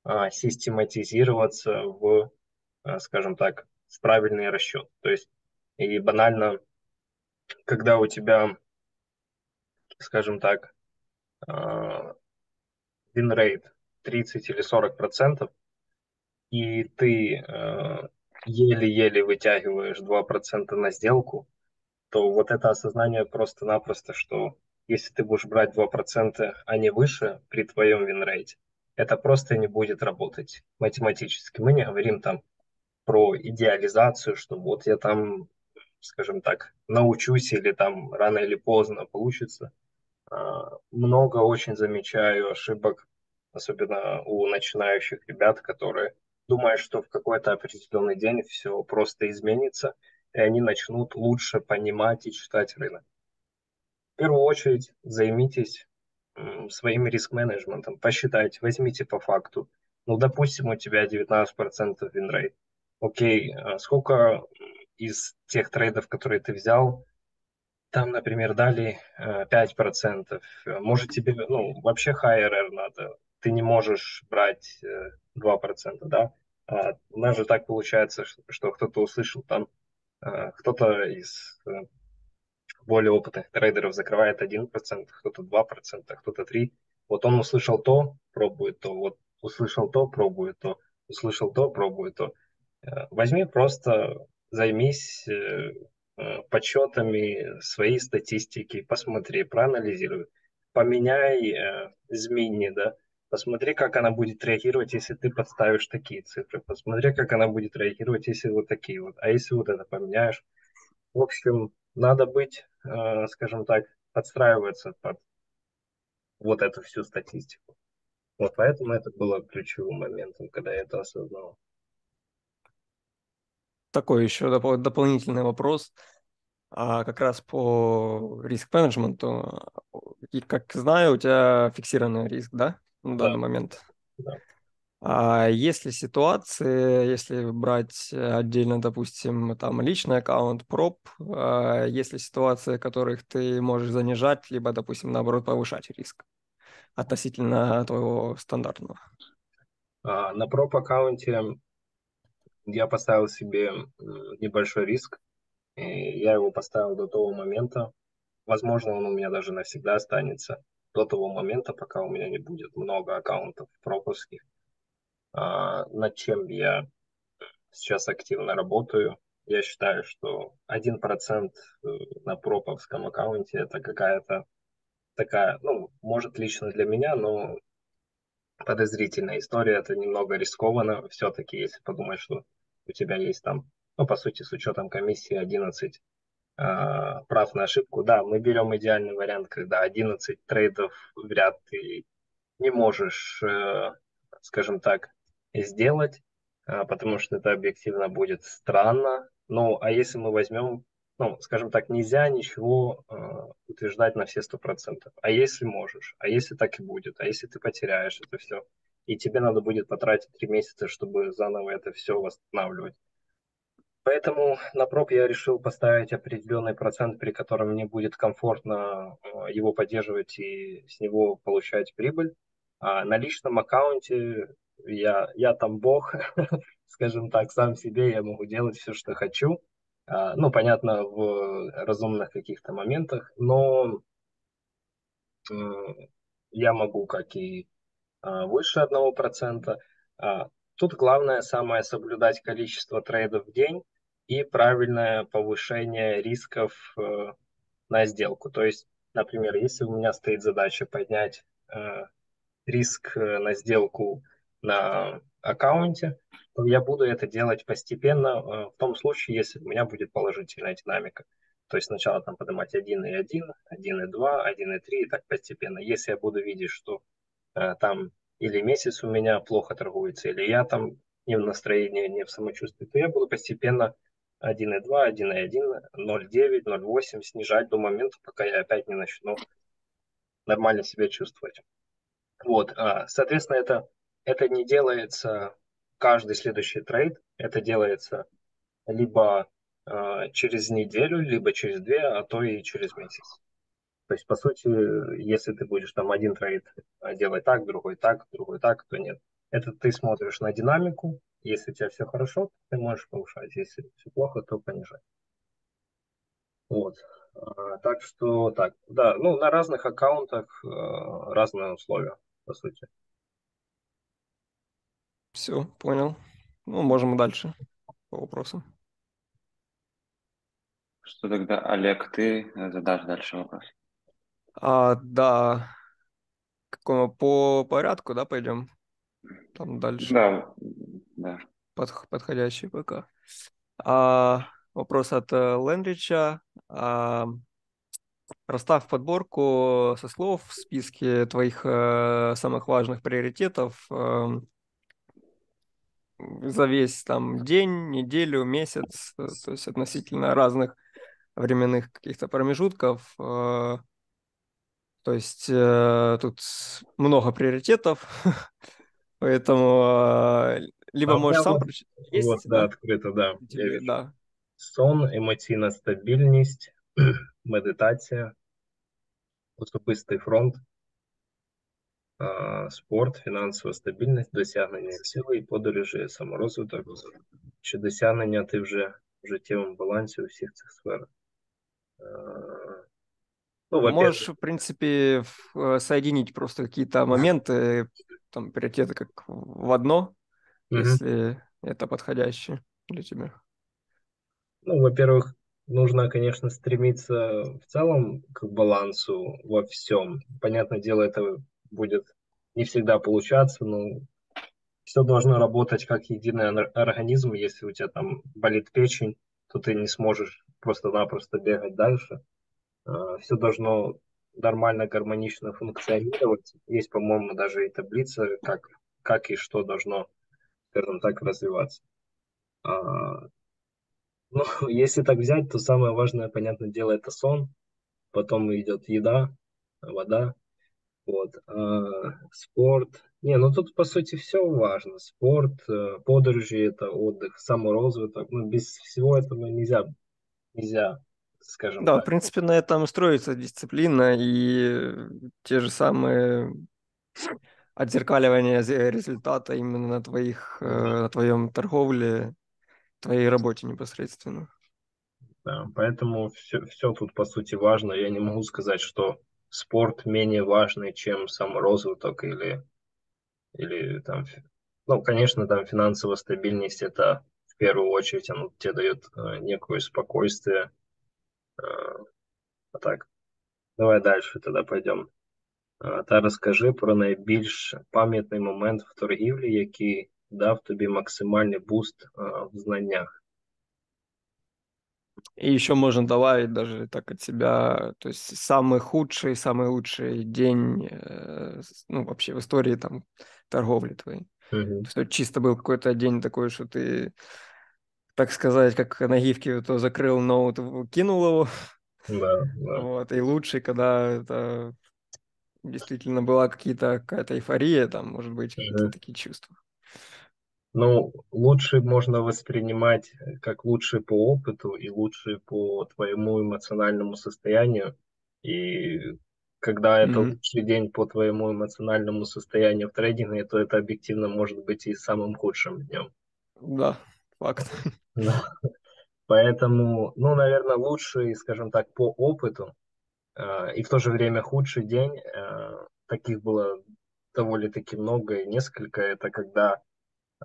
а, систематизироваться в, а, скажем так, в правильный расчет. То есть, и банально, когда у тебя, скажем так, а, win 30 или 40 процентов, и ты а, еле-еле вытягиваешь 2% на сделку, то вот это осознание просто-напросто, что если ты будешь брать 2%, а не выше при твоем винрейте, это просто не будет работать математически. Мы не говорим там про идеализацию, что вот я там, скажем так, научусь или там рано или поздно получится. А, много очень замечаю ошибок, особенно у начинающих ребят, которые думают, что в какой-то определенный день все просто изменится – и они начнут лучше понимать и читать рынок. В первую очередь займитесь своим риск-менеджментом, посчитайте, возьмите по факту. Ну, допустим, у тебя 19% winrate. Окей, а сколько из тех трейдов, которые ты взял, там, например, дали 5%. Э, Может тебе, ну, вообще higher надо. Ты не можешь брать 2%, э, да? А у нас же так получается, что кто-то услышал там Э, кто-то из более опытных трейдеров закрывает 1%, кто-то 2%, кто-то 3%. Вот он услышал то, пробует то, вот услышал то, пробует то, услышал то, пробует то. Возьми просто, займись подсчетами своей статистики, посмотри, проанализируй, поменяй змени, да, Посмотри, как она будет реагировать, если ты подставишь такие цифры. Посмотри, как она будет реагировать, если вот такие вот. А если вот это поменяешь. В общем, надо быть, э, скажем так, подстраиваться под вот эту всю статистику. Вот поэтому это было ключевым моментом, когда я это осознал. Такой еще доп- дополнительный вопрос, а как раз по риск-менеджменту. И, как знаю, у тебя фиксированный риск, да, на данный Да. момент? Да. А есть ли ситуации, если брать отдельно, допустим, там личный аккаунт, проб, а есть ли ситуации, которых ты можешь занижать, либо, допустим, наоборот, повышать риск относительно твоего стандартного? А, На проп-аккаунте я поставил себе небольшой риск, и я его поставил до того момента, возможно, он у меня даже навсегда останется, до того момента, пока у меня не будет много аккаунтов пропуских. А, Над чем я сейчас активно работаю. Я считаю, что 1% на проповском аккаунте это какая-то такая, ну, может лично для меня, но подозрительная история, это немного рискованно все-таки, если подумать, что у тебя есть там, ну, по сути, с учетом комиссии 11 а, прав на ошибку. Да, мы берем идеальный вариант, когда 11 трейдов в ряд ты не можешь, э, скажем так, сделать, а, потому что это объективно будет странно. Ну, а если мы возьмем, ну, скажем так, нельзя ничего э, утверждать на все сто процентов. А если можешь? А если так и будет? А если ты потеряешь это все? И тебе надо будет потратить три месяца, чтобы заново это все восстанавливать. Поэтому на проб я решил поставить определенный процент, при котором мне будет комфортно э, его поддерживать и с него получать прибыль. А на личном аккаунте я, я там бог, скажем так, сам себе я могу делать все, что хочу. А, ну, понятно, в разумных каких-то моментах, но я могу как и а, выше одного процента. А, Тут главное самое соблюдать количество трейдов в день и правильное повышение рисков э, на сделку. То есть, например, если у меня стоит задача поднять э, риск э, на сделку на аккаунте, то я буду это делать постепенно э, в том случае, если у меня будет положительная динамика. То есть сначала там поднимать 1.1, 1.2, 1.3 и так постепенно. Если я буду видеть, что э, там или месяц у меня плохо торгуется, или я там не в настроении, не в самочувствии, то я буду постепенно 1.2, 1.1, 0.9, 0.8 снижать до момента, пока я опять не начну нормально себя чувствовать. Вот, а, соответственно, это, это не делается каждый следующий трейд, это делается либо а, через неделю, либо через две, а то и через месяц. То есть, по сути, если ты будешь там один трейд делать так, другой так, другой так, то нет. Это ты смотришь на динамику. Если у тебя все хорошо, ты можешь повышать. Если все плохо, то понижать. Вот. А, так что так, да, ну на разных аккаунтах а, разные условия, по сути. Все, понял. Ну, можем дальше по вопросам. Что тогда, Олег, ты задашь дальше вопрос? А, да, какому по порядку, да, пойдем? Там дальше. Да, да. Под, подходящий пока. А, вопрос от э, Ленрича. А, расставь подборку со слов в списке твоих э, самых важных приоритетов э, за весь там день, неделю, месяц, э, то есть относительно разных временных каких-то промежутков. Э, то есть э, тут много приоритетов, поэтому э, либо А у можешь меня сам вот- прочитать. Есть, вот, да, открыто, да. У Я тебя- вижу. да. Сон, емоційна стабільність, медитація, особистий фронт, а, спорт, фінансова стабільність, досягнення цілей, подорожі, саморозвиток, чи досягнення ти вже в життєвому балансі у всіх цих сферах. А, Ну, во-первых, Можешь, в принципе, в- э, соединить просто какие-то моменты, там, приоритеты как в одно, мгм. если это подходящее для тебя. Ну, во-первых, нужно, конечно, стремиться в целом к балансу во всем. Понятное дело, это будет не всегда получаться, но все должно работать как единый ор- организм. Если у тебя там болит печень, то ты не сможешь просто-напросто бегать дальше. Все должно нормально, гармонично функционировать. Есть, по-моему, даже и таблица, как, как и что должно, скажем так, развиваться. А, Ну, если так взять, то самое важное, понятное дело, это сон, потом идет еда, вода, вот, а, спорт. Не, ну тут по сути все важно. Спорт, э, подорожи, это отдых, саморазвиток. Ну, без всего этого нельзя, нельзя, скажем Да, в так. принципе, на этом строится дисциплина и те же самые отзеркаливание зе- результата именно на твоих, э, на твоем торговле, твоей работе непосредственно. Да, поэтому все, все тут по сути важно. Я не могу сказать, что спорт менее важный, чем саморазвиток или, или там, фи- ну, конечно, там финансовая стабильность это в первую очередь, оно тебе дает э, некое спокойствие. Э, а так, давай дальше тогда пойдем. Е, Та розкажи про найбільш пам'ятний момент в торгівлі, який дав тобі максимальний буст е, в знаннях. И еще можно добавить даже так от себя, то есть самый худший, самый лучший день, э, ну, вообще в истории там торговли твоей. То есть вот чисто был какой-то день такой, что ты, так сказать, как на гифке, то закрыл ноут, кинул его, Да, да. вот, и лучший, когда это действительно была какие-то, какая-то эйфория, там, может быть, какие-то Мгм. такие чувства. Ну, лучше можно воспринимать э, как лучший по опыту и лучший по твоему эмоциональному состоянию. И когда это Мгм. лучший день по твоему эмоциональному состоянию в трейдинге, то это объективно может быть и самым худшим днем. Да, факт. Да. Поэтому, ну, наверное, лучший, скажем так, по опыту э, и в то же время худший день, э, таких было довольно-таки много и несколько, это когда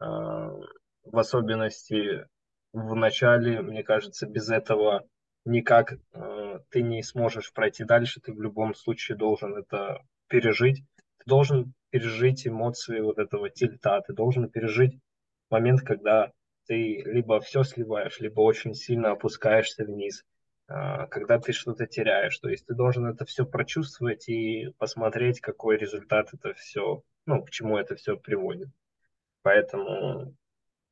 в особенности в начале, мне кажется, без этого никак э, ты не сможешь пройти дальше, ты в любом случае должен это пережить. Ты должен пережить эмоции вот этого тильта, ты должен пережить момент, когда ты либо все сливаешь, либо очень сильно опускаешься вниз, а, когда ты что-то теряешь. То есть ты должен это все прочувствовать и посмотреть, какой результат это все, ну, к чему это все приводит. Поэтому,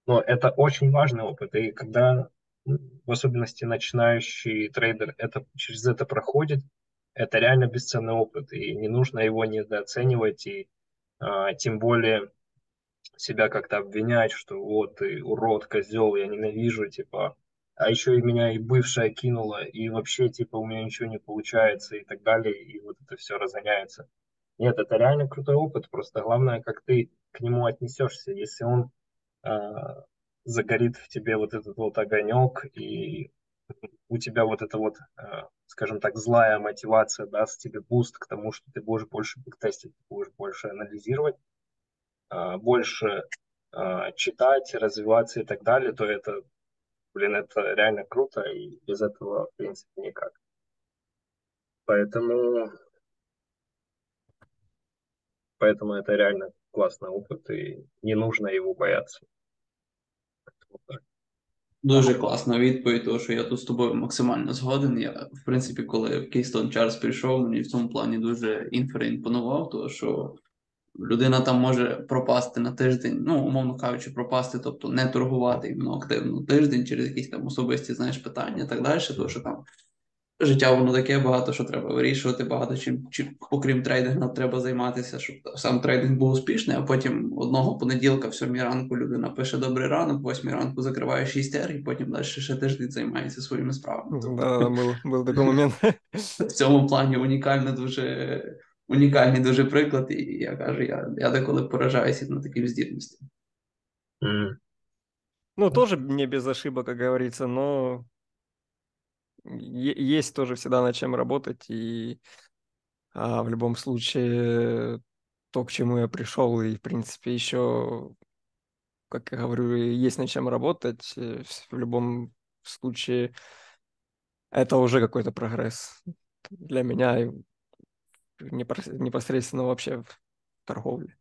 ну, это очень важный опыт. И когда, в особенности начинающий трейдер, это, через это проходит, это реально бесценный опыт, и не нужно его недооценивать, и а, тем более себя как-то обвинять, что вот ты урод, козел, я ненавижу, типа, а еще и меня и бывшая кинула, и вообще, типа, у меня ничего не получается, и так далее, и вот это все разгоняется. Нет, это реально крутой опыт, просто главное, как ты к нему отнесешься. Если он а, загорит в тебе вот этот вот огонек, и у тебя вот эта вот, а, скажем так, злая мотивация даст тебе boost к тому, что ты будешь больше бэктестить, ты будешь больше анализировать, а, больше а, читать, развиваться и так далее, то это, блин, это реально круто, и без этого, в принципе, никак. Поэтому, поэтому это реально классный опыт, и не нужно его бояться. Дуже класна відповідь, тому що я тут з тобою максимально згоден. Я, в принципі, коли в Keystone Charles прийшов, мені в цьому плані дуже інфер імпонував, тому що людина там може пропасти на тиждень, ну, умовно кажучи, пропасти, тобто не торгувати іменно активно тиждень через якісь там особисті знаєш, питання і так далі, тому що там життя воно таке, багато що треба вирішувати, багато чим, чим окрім трейдингу, треба займатися, щоб сам трейдинг був успішний, а потім одного понеділка в сьомій ранку людина пише добрий ранок, в восьмій ранку закриває 6 р, і потім далі ще тиждень займається своїми справами. Тобто Да, был такой момент. в цьому плані унікально дуже унікальний дуже приклад, і я кажу, я, я деколи поражаюся на такій здібності. М. Ну, тоже не без ошибок, как говорится, но есть тоже всегда над чем работать, и а, в любом случае то, к чему я пришел, и, в принципе, еще, как я говорю, есть над чем работать, э, в любом случае это уже какой-то прогресс для меня и непосредственно вообще в торговле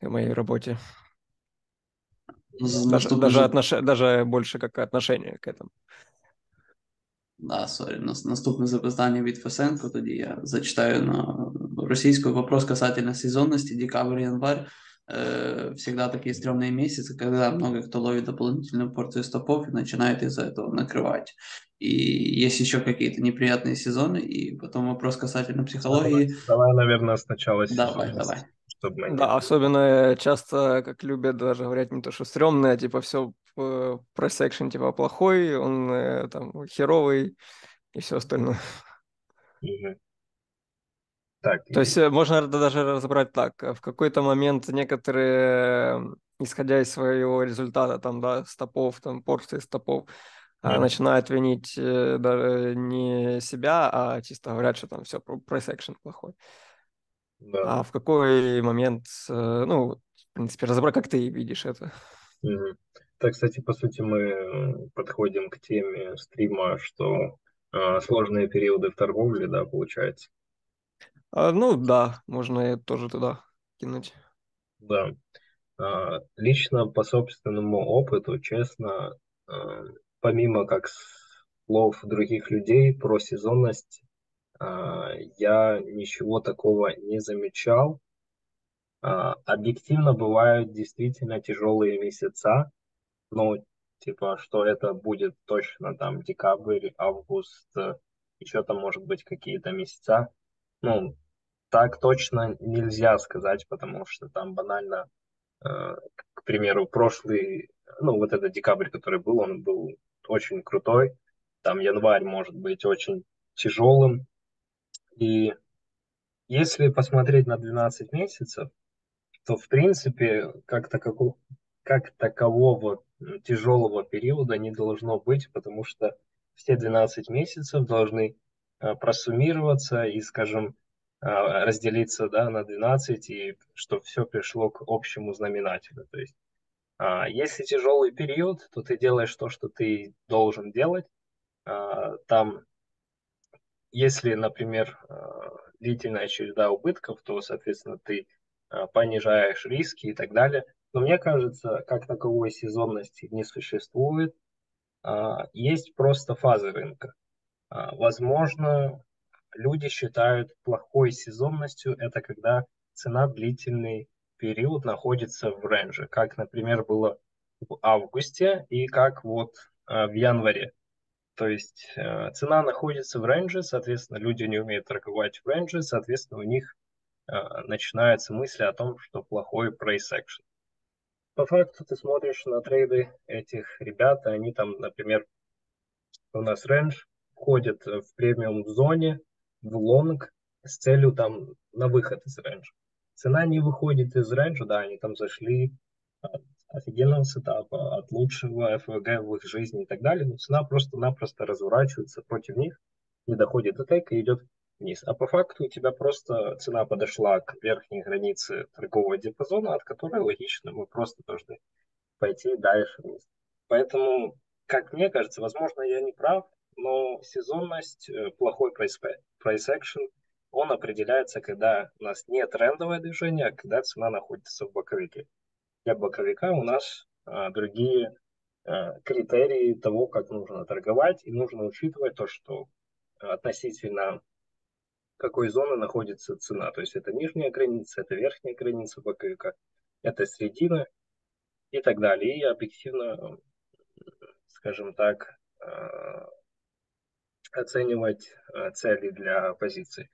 и в моей работе. З- Даже, даже, отнош- даже больше как отношение к этому. Да, сорі, нас- наступне запитання від Фесенко. Тоді я зачитаю на російською вопрос касательно сезонності, декабрь, январь. э, всегда такие стрёмные месяцы, когда много кто ловит дополнительную порцию стопов и начинает из-за этого накрывать. И есть еще какие-то неприятные сезоны, и потом вопрос касательно психологии. Давай, наверное, сначала Давай, давай. Чтобы мы Да, особенно часто, как любят даже говорят, не то, что стрёмное, типа все про секшн, типа плохой, он э, там херовый и все остальное. Так, То и- есть э, можно даже разобрать так. э, В какой-то момент некоторые, исходя из своего результата, там, да, стопов, там, порции стопов, Мгм. начинают винить э, даже не себя, а чисто говорят, что там все, прайс экшен плохой. Да. А в какой момент, э, ну, в принципе, разобрать, как ты видишь это. Мгм. Так, кстати, по сути, мы э, подходим к теме стрима, что э, сложные периоды в торговле, да, получается. А, ну, да, можно и тоже туда кинуть. Да. А, Лично по собственному опыту, честно, а, помимо как слов других людей про сезонность, я ничего такого не замечал. А, Объективно бывают действительно тяжелые месяца, но типа, что это будет точно там декабрь, август, э, еще там может быть какие-то месяца. Ну, так точно нельзя сказать, потому что там банально, э, к примеру, прошлый, ну, вот этот декабрь, который был, он был очень крутой. Там январь может быть очень тяжелым. И если посмотреть на 12 месяцев, то, в принципе, как, таково, как такового тяжелого периода не должно быть, потому что все 12 месяцев должны э, просуммироваться и, скажем, э, разделиться да, на 12, и чтобы все пришло к общему знаменателю. То есть, э, если тяжелый период, то ты делаешь то, что ты должен делать. Там, если, например, э, длительная череда убытков, то, соответственно, ты э, понижаешь риски и так далее. Но мне кажется, как таковой сезонности не существует. А, Есть просто фазы рынка. А, Возможно, люди считают плохой сезонностью это когда цена длительный период находится в рейнже, как, например, было в августе и как вот а, в январе. То есть э, цена находится в рейнже, соответственно, люди не умеют торговать в рейнже, соответственно, у них э, начинаются мысли о том, что плохой price action. По факту ты смотришь на трейды этих ребят, они там, например, у нас range входит в премиум зоне, в лонг с целью там на выход из рейнджа. Цена не выходит из рейнджа, да, они там зашли от офигенного сетапа, от лучшего FVG в их жизни и так далее, но цена просто-напросто разворачивается против них, не доходит до тейка и идет вниз. А по факту у тебя просто цена подошла к верхней границе торгового диапазона, от которой логично мы просто должны пойти дальше вниз. Поэтому, как мне кажется, возможно, я не прав, но сезонность, э, плохой price, price action, он определяется, когда у нас не трендовое движение, а когда цена находится в боковике. Для боковика у нас а, другие а, критерии того, как нужно торговать, и нужно учитывать то, что относительно какой зоны находится цена. То есть это нижняя граница, это верхняя граница боковика, это средина и так далее. И объективно, скажем так, оценивать цели для позиции.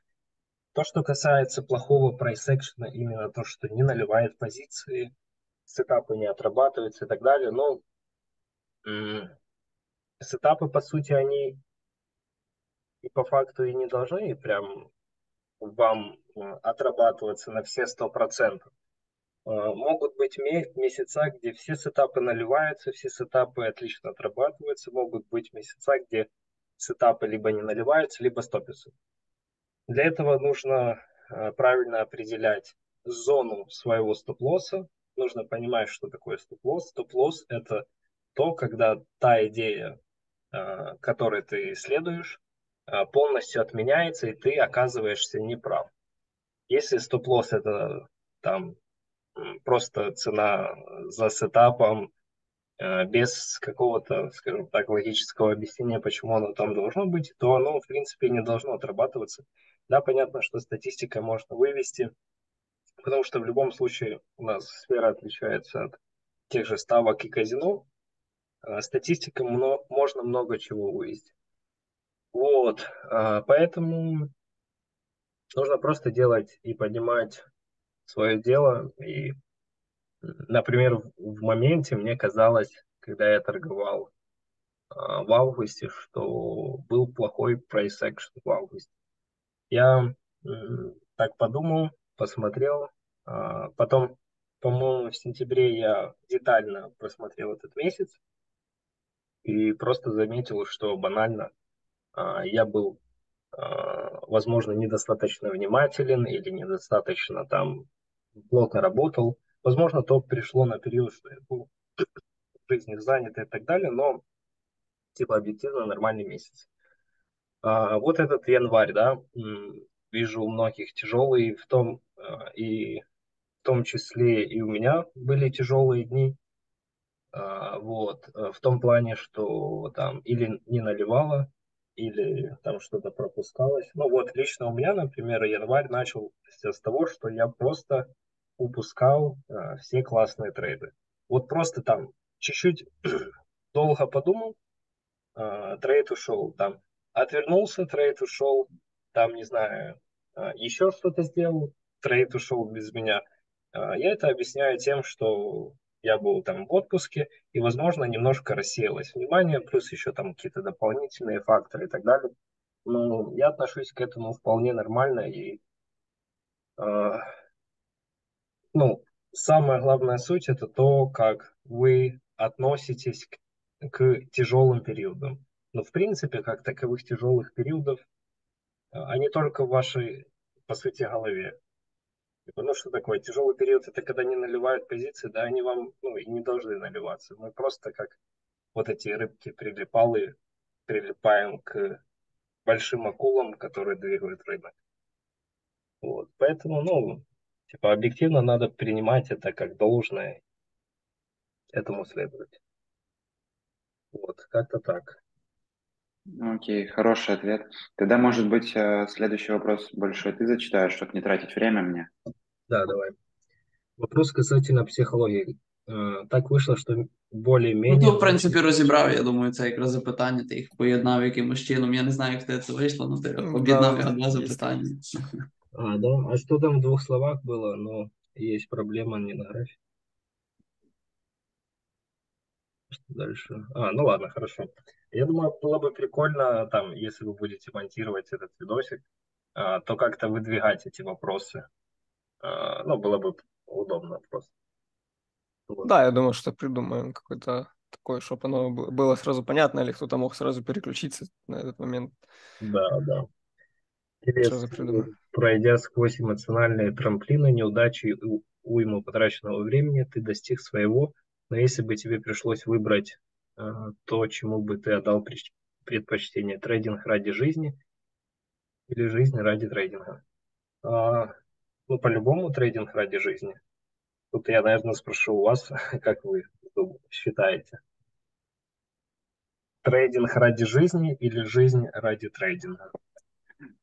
То, что касается плохого прайс-экшена, именно то, что не наливает позиции, сетапы не отрабатываются и так далее, но сетапы, по сути, они и по факту и не должны прям вам отрабатываться на все сто процентов. Могут быть месяца, где все сетапы наливаются, все сетапы отлично отрабатываются. Могут быть месяца, где сетапы либо не наливаются, либо стопятся. Для этого нужно правильно определять зону своего стоп-лосса. Нужно понимать, что такое стоп-лосс. Стоп-лосс – это то, когда та идея, которой ты следуешь, полностью отменяется, и ты оказываешься неправ. Если стоп-лосс – это там просто цена за сетапом, без какого-то, скажем так, логического объяснения, почему оно там должно быть, то оно, в принципе, не должно отрабатываться. Да, понятно, что статистикой можно вывести, потому что в любом случае у нас сфера отличается от тех же ставок и казино. А, статистика можно много чего увидеть. Вот, а, поэтому нужно просто делать и поднимать свое дело. И, например, в моменте мне казалось, когда я торговал в августе, что был плохой price action в августе. Я так подумал, посмотрел. А, потом, по-моему, в сентябре я детально просмотрел этот месяц и просто заметил, что банально а, я был, а, возможно, недостаточно внимателен или недостаточно там плотно работал. Возможно, то пришло на период, что я был в жизни занят и так далее, но типа объективно нормальный месяц. Вот этот январь, да, вижу у многих тяжелый, в том а, и в том числе и у меня были тяжелые дни. А, вот, э, в том плане, что там или не наливало, или там что-то пропускалось. Ну вот лично у меня, например, январь начал с того, что я просто упускал а, все классные трейды. Вот просто там чуть-чуть долго подумал, trade ушел, там отвернулся, trade ушел, там, не знаю, а, еще что-то сделал, trade ушел без меня. А, я это объясняю тем, что я был там в отпуске, и, возможно, немножко рассеялось внимание, плюс еще там какие-то дополнительные факторы и так далее. Но я отношусь к этому вполне нормально, и э, ну, самая главная суть это то, как вы относитесь к, к тяжелым периодам. Но, в принципе, как таковых тяжелых периодов они только в вашей, по сути, голове. Ну что такое, тяжелый период, это когда не наливают позиции, да, они вам, ну, и не должны наливаться. Мы просто как вот эти рыбки прилипалы прилипаем к большим акулам, которые двигают рынок. Вот, поэтому, ну, типа, объективно надо принимать это как должное, этому следовать. Вот, как-то так. Окей, хороший ответ. Тогда, может быть, э, следующий вопрос больше ты зачитаешь, чтобы не тратить время мне. Да, давай. Вопрос касательно психології. Э, так вийшло, що більш-менш... Ну, то, в принципі, розібрав, я думаю, це якраз запитання, ти їх поєднав якимось чином. Я не знаю, як в тебе це вийшло, але ти об'єднав його два запитання. А, да? А що там в двох словах було? Ну, є проблема не на графіці. Дальше? А, ну ладно, хорошо. Я думаю, было бы прикольно, там, если вы будете монтировать этот видосик, а, то как-то выдвигать эти вопросы. А, ну, было бы удобно просто. Вот. Да, я думаю, что придумаем какой-то такой, чтобы оно было сразу понятно, или кто-то мог сразу переключиться на этот момент. Да, да. Интересно, пройдя сквозь эмоциональные трамплины, неудачи и уйму потраченного времени, ты достиг своего, но если бы тебе пришлось выбрать Э, то, чему бы ты отдал предпочтение, трейдинг ради жизни или жизнь ради трейдинга? А, ну, по-любому трейдинг ради жизни. Тут я, наверное, спрошу у вас, как вы считаете? Трейдинг ради жизни или жизнь ради трейдинга?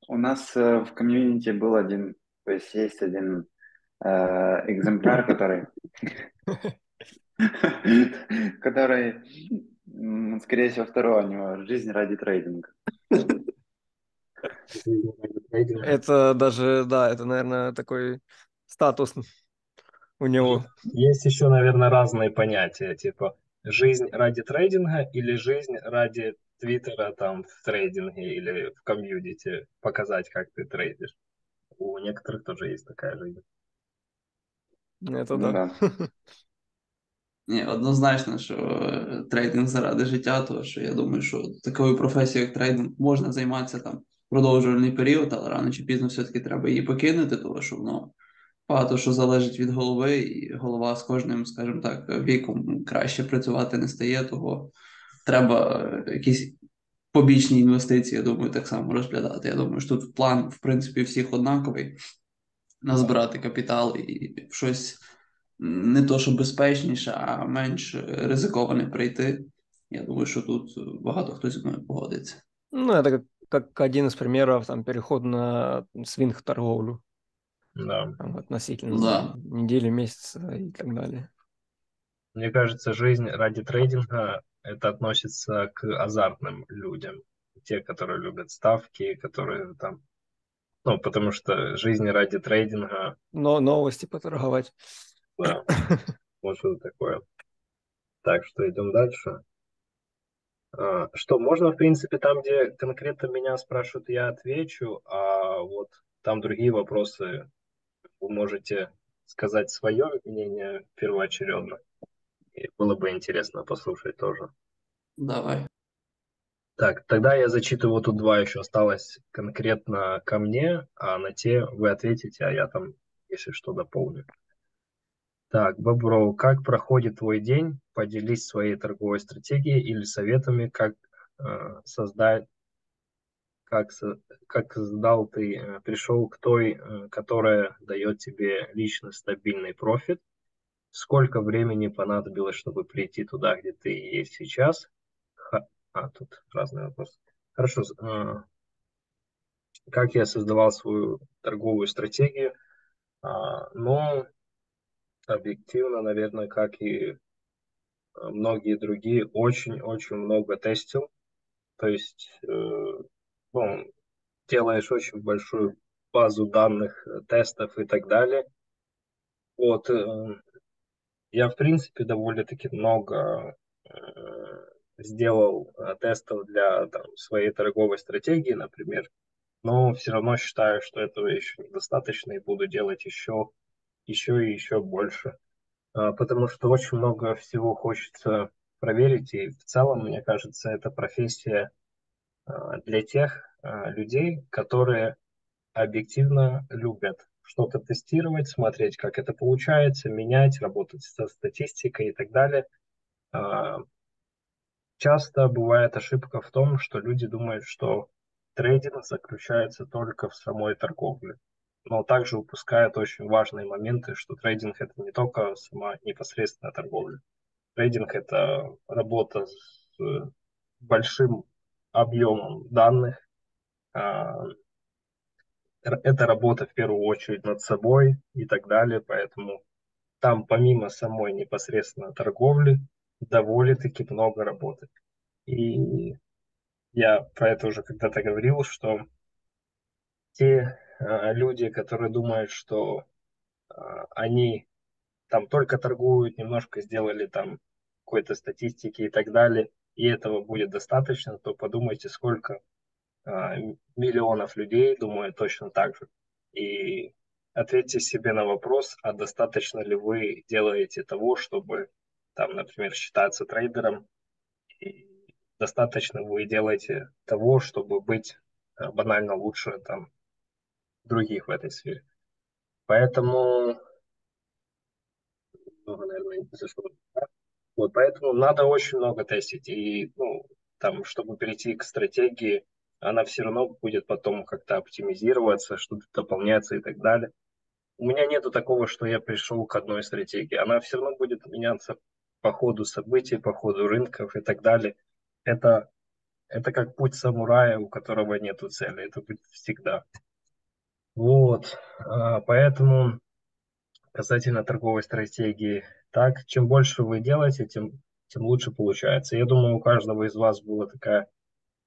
У нас э, в комьюнити был один, то есть есть один э, экземпляр, который который, скорее всего, второго у него «Жизнь ради трейдинга». Это даже, да, это, наверное, такой статус у него. Есть еще, наверное, разные понятия, типа жизнь ради трейдинга или жизнь ради твиттера там в трейдинге или в комьюнити, показать, как ты трейдишь. У некоторых тоже есть такая жизнь. Это да. да. Ні, однозначно, що е, трейдинг заради життя, тому що я думаю, що такою професією, як трейдинг, можна займатися там продовжувальний період, але рано чи пізно все-таки треба її покинути, тому що воно багато що залежить від голови, і голова з кожним, скажімо так, віком краще працювати не стає, того треба якісь побічні інвестиції, я думаю, так само розглядати. Я думаю, що тут план, в принципі, всіх однаковий назбирати капітал і щось не то, що безпечніше, а менш ризиковане прийти. Я думаю, що тут багато хто зі мною погодиться. Ну, это как, как один из примеров там переход на свинг торговлю. Да. там, относительно Да. недели, месяца и так далее. Мне кажется, жизнь ради трейдинга это относится к азартным людям. Те, которые любят ставки, которые там... Ну, потому что жизнь ради трейдинга, Но новости поторговать. Да, вот что такое. Так что идем дальше. А, Что, можно, в принципе, там, где конкретно меня спрашивают, я отвечу, а вот там другие вопросы вы можете сказать свое мнение первоочередно. И было бы интересно послушать тоже. Давай. Так, тогда я зачитываю, вот тут два еще осталось конкретно ко мне, а на те вы ответите, а я там, если что, дополню. Так, Бобров, как проходит твой день? Поделись своей торговой стратегией или советами, как э, создать, как, как создал ты, э, пришел к той, э, которая дает тебе лично стабильный профит. Сколько времени понадобилось, чтобы прийти туда, где ты есть сейчас? Ха- А, тут разные вопросы. Хорошо. э, Как я создавал свою торговую стратегию? А, Ну, объективно, наверное, как и э, многие другие, очень-очень много тестил. То есть, э, ну, делаешь очень большую базу данных, э, тестов и так далее. Вот, э, я, в принципе, довольно-таки много э, сделал э, тестов для там, своей торговой стратегии, например, но все равно считаю, что этого еще недостаточно и буду делать еще, еще и еще больше. А, Потому что очень много всего хочется проверить, и в целом, мне кажется, это профессия а, для тех а, людей, которые объективно любят что-то тестировать, смотреть, как это получается, менять, работать со статистикой и так далее. Часто бывает ошибка в том, что люди думают, что трейдинг заключается только в самой торговле. Но также упускают очень важные моменты, что трейдинг это не только сама непосредственная торговля. Трейдинг это работа с э, большим объемом данных, а, это работа в первую очередь над собой и так далее, поэтому там помимо самой непосредственно торговли довольно-таки много работы. И я про это уже когда-то говорил, что те люди, которые думают, что э, они там только торгуют, немножко сделали там какой-то статистики и так далее, и этого будет достаточно, то подумайте, сколько э, миллионов людей думают точно так же. И ответьте себе на вопрос, а достаточно ли вы делаете того, чтобы там, например, считаться трейдером, и достаточно вы делаете того, чтобы быть э, банально лучше там других в этой сфере. Поэтому. Вот, поэтому надо очень много тестить. И, ну, там, чтобы перейти к стратегии, она все равно будет потом как-то оптимизироваться, что-то дополняться и так далее. У меня нету такого, что я пришел к одной стратегии. Она все равно будет меняться по ходу событий, по ходу рынков и так далее. Это, это как путь самурая, у которого нету цели. Это будет всегда. Вот, а, поэтому касательно торговой стратегии, так, чем больше вы делаете, тем, тем лучше получается. Я думаю, у каждого из вас была такая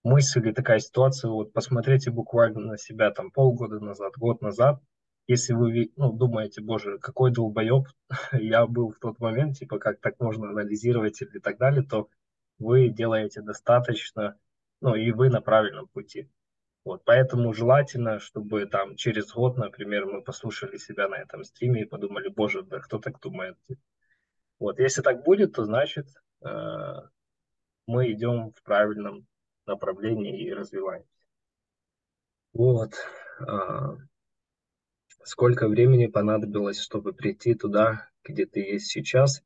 мысль или такая ситуация, вот посмотрите буквально на себя там полгода назад, год назад, если вы ну, думаете, боже, какой долбоеб я был в тот момент, типа, как так можно анализировать или так далее, то вы делаете достаточно, ну, и вы на правильном пути. Вот, поэтому желательно, чтобы там через год, например, мы послушали себя на этом стриме и подумали, боже, да кто так думает? Вот, если так будет, то значит э, мы идем в правильном направлении и развиваемся. Вот. а, Сколько времени понадобилось, чтобы прийти туда, где ты есть сейчас?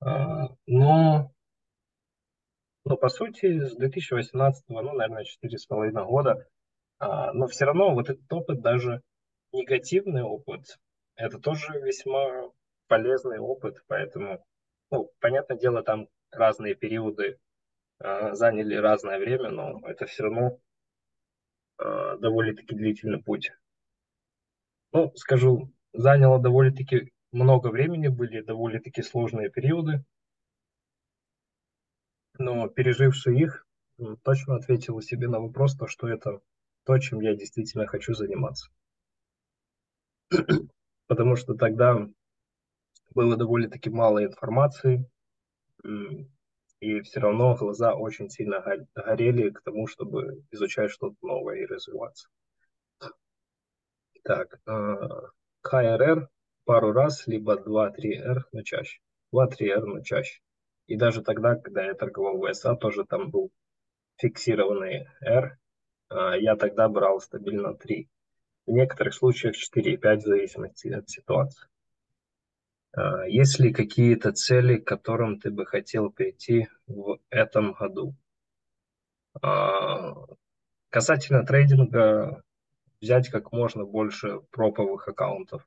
А, Ну, ну, по сути, с 2018, ну, наверное, четыре с половиной года. А, Но все равно вот этот опыт, даже негативный опыт, это тоже весьма полезный опыт, поэтому, ну, понятное дело, там разные периоды а, заняли разное время, но это все равно а, довольно-таки длительный путь. ну, скажу, заняло довольно-таки много времени, были довольно-таки сложные периоды, но переживший их, точно ответил себе на вопрос, то, что это то, чем я действительно хочу заниматься. Потому что тогда было довольно-таки мало информации, и все равно глаза очень сильно горели к тому, чтобы изучать что-то новое и развиваться. Так, КРР а, пару раз, либо 2-3R, но чаще. 2-3R, но чаще. И даже тогда, когда я торговал в СА, тоже там был фиксированный R, а, я тогда брал стабильно 3. В некоторых случаях 4-5 в зависимости от ситуации. А, есть ли какие-то цели, к которым ты бы хотел прийти в этом году? А, касательно трейдинга, взять как можно больше проповых аккаунтов.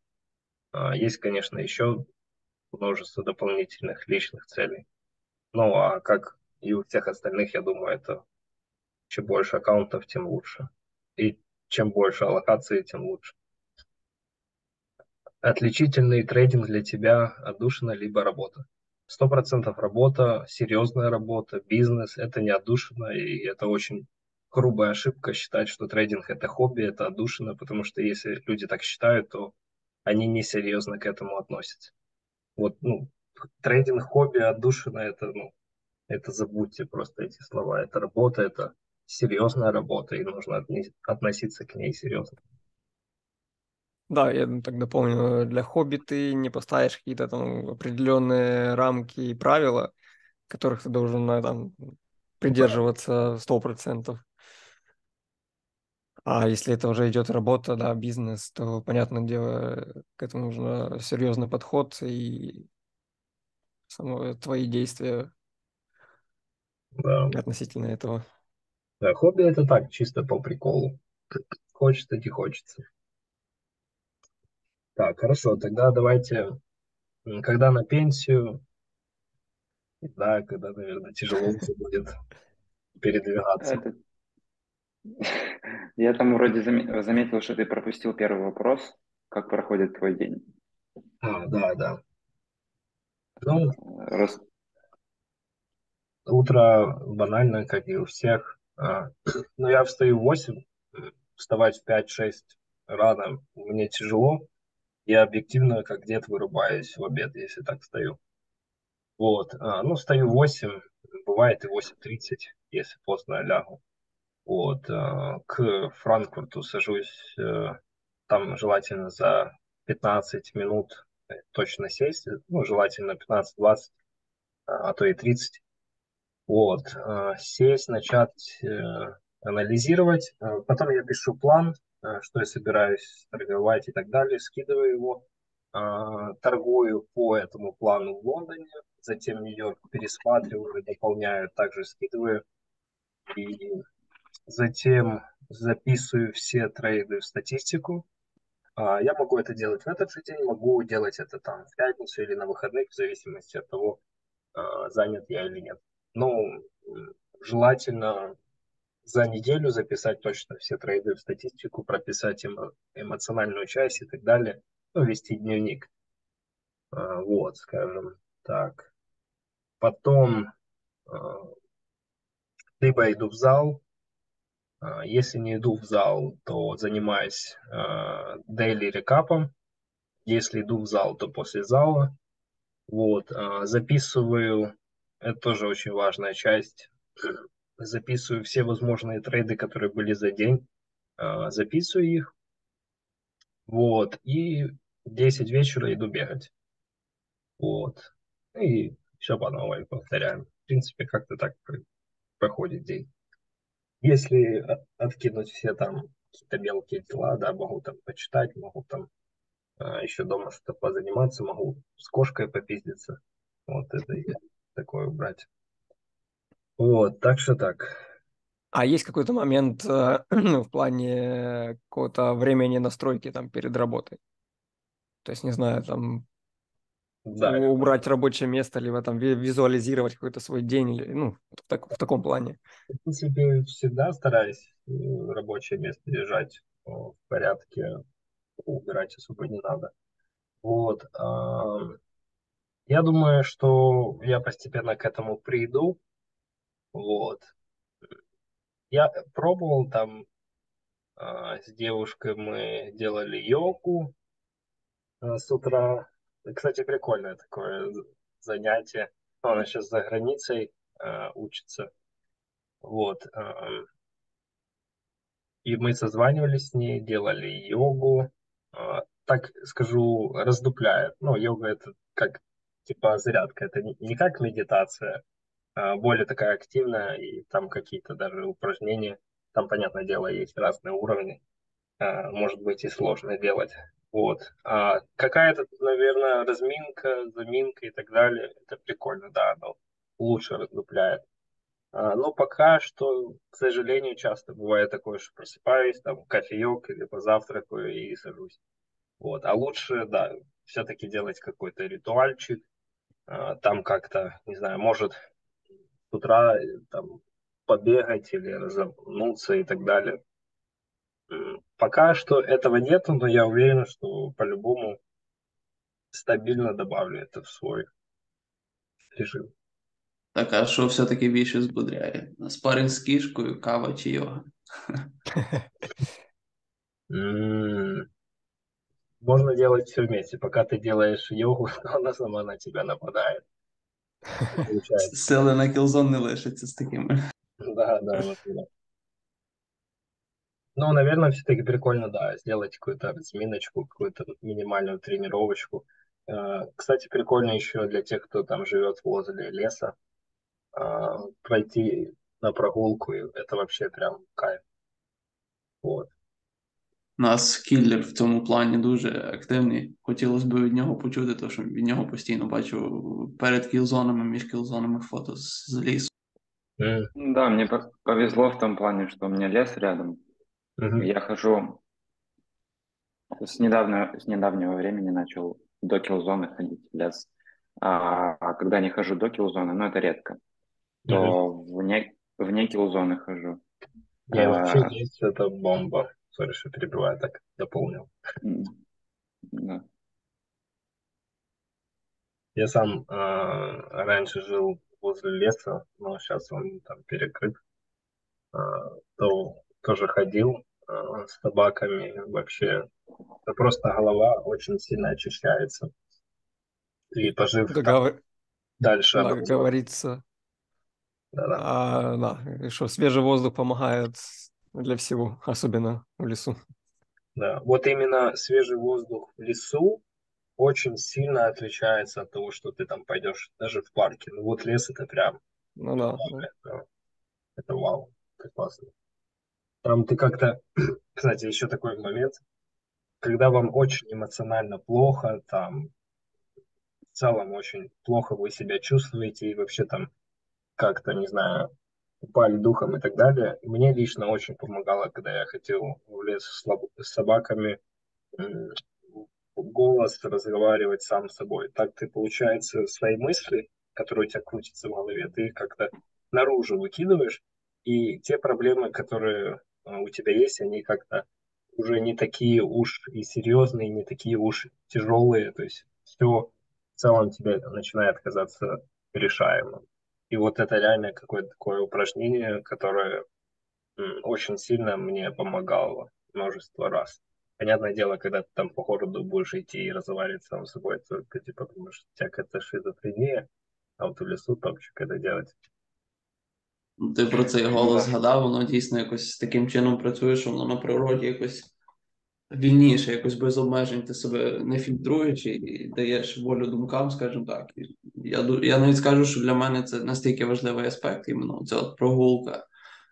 Есть, конечно, еще множество дополнительных личных целей. Ну, а как и у всех остальных, я думаю, это чем больше аккаунтов, тем лучше. И чем больше аллокации, тем лучше. Отличительный трейдинг для тебя отдушина либо работа. Сто процентов работа, серьезная работа, бизнес – это не отдушина, и это очень грубая ошибка считать, что трейдинг – это хобби, это отдушина, потому что если люди так считают, то они несерьезно к этому относятся. Вот, ну, трейдинг, хобби, отдушина – это, ну, это забудьте просто эти слова. Это работа, это серьезная работа, и нужно относиться к ней серьезно. Да, я так дополню, для хобби ты не поставишь какие-то там определенные рамки и правила, которых ты должен э, там придерживаться сто процентов. А если это уже идет работа, да, бизнес, то, понятное дело, к этому нужно серьезный подход и само, твои действия да. относительно этого. Да, хобби это так, чисто по приколу. Хочется, не хочется. Так, хорошо, тогда давайте, когда на пенсию, да, когда, наверное, тяжело будет передвигаться. Это... Я там вроде заметил, что ты пропустил первый вопрос. Как проходит твой день? А, да, да. Ну, Рас... утро банально, как и у всех. А, ну, я встаю в 8, вставать в 5-6 рано мне тяжело. Я объективно как дед вырубаюсь в обед, если так встаю. Вот, а, ну, встаю в 8, бывает и 8.30, если поздно лягу. Вот, а, к Франкфурту сажусь, э, там желательно за 15 минут точно сесть, ну, желательно 15-20, а то и 30. Вот, э, сесть, начать э, анализировать. Э, потом я пишу план, что я собираюсь торговать и так далее, скидываю его, торгую по этому плану в Лондоне, затем Нью-Йорк пересматриваю, дополняю, также скидываю. И затем записываю все трейды в статистику. Я могу это делать в этот же день, могу делать это там в пятницу или на выходных, в зависимости от того, занят я или нет. Ну, желательно за неделю записать точно все трейды в статистику, прописать эмо- эмоциональную часть и так далее, ну, вести дневник. А, вот, скажем так. Потом а, либо иду в зал, а, если не иду в зал, то занимаюсь дейли рекапом. Если иду в зал, то после зала. Вот, записываю это тоже очень важная часть. Записываю все возможные трейды, которые были за день. А, записываю их. Вот. И в 10 вечера иду бегать. Вот. И все по новой повторяем. В принципе, как-то так проходит день. Если откинуть все там какие-то мелкие дела, да, могу там почитать, могу там а, еще дома что-то позаниматься, могу с кошкой попиздиться. Вот это я такое убрать. Вот, так что так. А есть какой-то момент э, в плане какого-то времени настройки там перед работой? То есть, не знаю, там да, убрать это... рабочее место, либо там визуализировать какой-то свой день, или, ну, в, так, в таком плане. В принципе, всегда стараюсь э, рабочее место держать в порядке убирать особо не надо. Вот. Я думаю, что я постепенно к этому приду. Вот. Я пробовал там а, с девушкой мы делали йогу а, с утра. Кстати, прикольное такое занятие. Она сейчас за границей а, учится. Вот. И мы созванивались с ней, делали йогу. Так скажу, раздупляет. Ну, йога это как типа зарядка. Это не как медитация, а более такая активная, и там какие-то даже упражнения. Там, понятное дело, есть разные уровни. А, может быть и сложно делать. Вот. А какая-то, наверное, разминка, заминка и так далее, это прикольно, да, оно лучше раздупляет. А, но пока что, к сожалению, часто бывает такое, что просыпаюсь, там, кофеек или позавтракаю и сажусь. Вот. А лучше, да, все-таки делать какой-то ритуальчик, а, там как-то, не знаю, может с утра э, там побегать или разомнуться и так далее. Пока что этого нет, но я уверен, что по-любому стабильно добавлю это в свой режим. Так, а що все-таки більше збудряє? Спаринг з кішкою, кава чи йога? Можно делать все вместе. Пока ты делаешь йогу, она сама на тебя нападает. Сили на кілзон не лишаться з такими. Да, да, вот, да. Ну, наверное, все-таки прикольно, да, сделать какую-то разминочку, какую-то минимальную тренировочку. Э, кстати, прикольно еще для тех, кто там живет возле леса, э, пройти на прогулку, это вообще прям кайф. Вот. У нас кіллер в цьому плані дуже активний. Хотілося б від нього почути, тому що від нього постійно бачу перед кілзонами, між кілзонами фото з лісу. Mm. Да, мне повезло в том плане, что у меня лес рядом. Mm-hmm. Я хожу с, недавно, с недавнего времени начал до килзоны ходить в лес. А, а когда не хожу до килзоны, ну это редко, то mm-hmm. вне, вне килзоны хожу. Я а, вообще есть, это бомба. Сори, что перебиваю, так дополнил. Да. Я сам э, раньше жил возле леса, но сейчас он там перекрыт. Э, то тоже ходил с собаками. Вообще, это просто голова очень сильно очищается. И пожив Договор... дальше... Да, говорится, да, да. А, да, что свежий воздух помогает для всего, особенно в лесу. Да, вот именно свежий воздух в лесу очень сильно отличается от того, что ты там пойдешь даже в парке. Ну вот лес это прям... Ну да. Это, это вау, это классно. Там ты как-то... Кстати, еще такой момент. Когда вам очень эмоционально плохо, там в целом очень плохо вы себя чувствуете и вообще там как-то, не знаю, упали духом и так далее. Мне лично очень помогало, когда я ходил в лес с собаками, голос разговаривать сам с собой. Так ты, получается, свои мысли, которые у тебя крутятся в голове, ты как-то наружу выкидываешь, и те проблемы, которые у тебя есть, они как-то уже не такие уж и серьезные, не такие уж тяжелые. То есть все в целом тебе начинает казаться решаемым. И вот это реально какое-то такое упражнение, которое очень сильно мне помогало множество раз. Понятное дело, когда ты там по городу будешь идти и разговаривать сам с собой, то ты типа думаешь, у тебя какая-то шизофрения, а от у лісу топчик це делать. Ти про цей голос згадав, воно дійсно якось таким чином працює, що воно на природі якось вільніше, якось без обмежень ти себе не фільтруючи і даєш волю думкам, скажімо так. Я я навіть скажу, що для мене це настільки важливий аспект, іменно ця от прогулка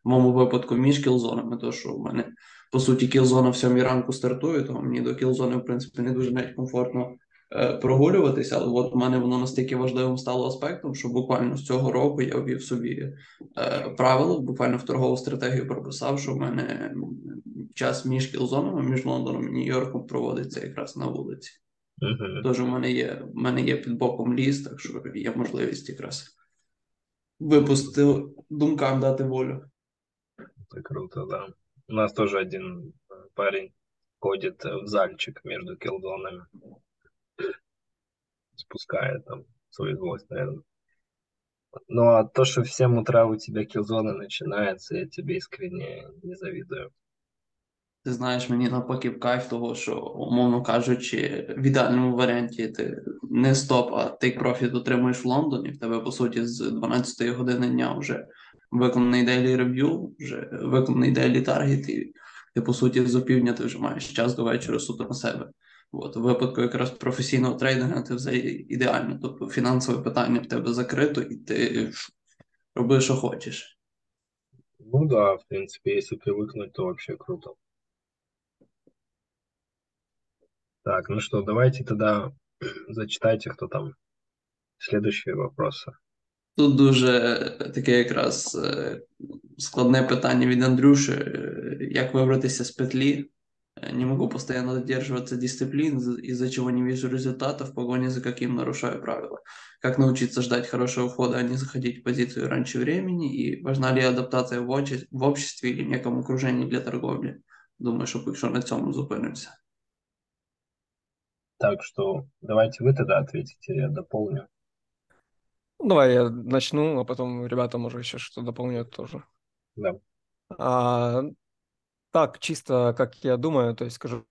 в моєму випадку між кілзонами, то що в мене по суті кілзона в сьомій ранку стартує, тому мені до кілзони, в принципі, не дуже навіть комфортно прогулюватися, але от в мене воно настільки важливим стало аспектом, що буквально з цього року я ввів собі е, правило, буквально в торгову стратегію прописав, що в мене час між кілзонами, між Лондоном і Нью-Йорком проводиться якраз на вулиці. Uh-huh. Тож у мене є в мене є під боком ліс, так що є можливість якраз випустити думкам дати волю. Это круто, да. У нас тоже один э, парень ходит в зальчик между килзонами. Спускает там свою злость, наверное. Ну а то, что в 7 утра у тебя килзона начинается, я тебе искренне не завидую. Ти знаєш, мені навпаки в кайф того, що, умовно кажучи, в ідеальному варіанті ти не стоп, а take profit отримуєш в Лондоні. В тебе, по суті, з 12-ї години дня вже виконаний daily review, вже виконаний daily target, і ти, по суті, з опівдня ти вже маєш час до вечора суто на себе. От, у випадку якраз професійного трейдинга це все ідеально. Тобто фінансове питання в тебе закрито, і ти роби, що хочеш. Ну да, в принципе, если привыкнуть, то вообще круто. Так, ну что, давайте тогда зачитайте, кто там следующие вопросы. Тут дуже таке якраз е, складне питання від Андрюши. Е, Як вибратися з петлі? Е, Не могу постоянно додерживаться дисциплин, из- из-за чего не вижу результата в погоне за каким нарушаю правила. Как научиться ждать хорошего входа, а не заходить в позицию раньше времени? И важна ли адаптация в, оче- в обществе или неком окружении для торговли? Думаю, що що на цьому зупинимося. Так что давайте вы тогда ответите, я дополню. Ну, Давай я начну, а потом ребята, может, еще что дополнят тоже. Да. А, так, чисто как я думаю, то есть скажу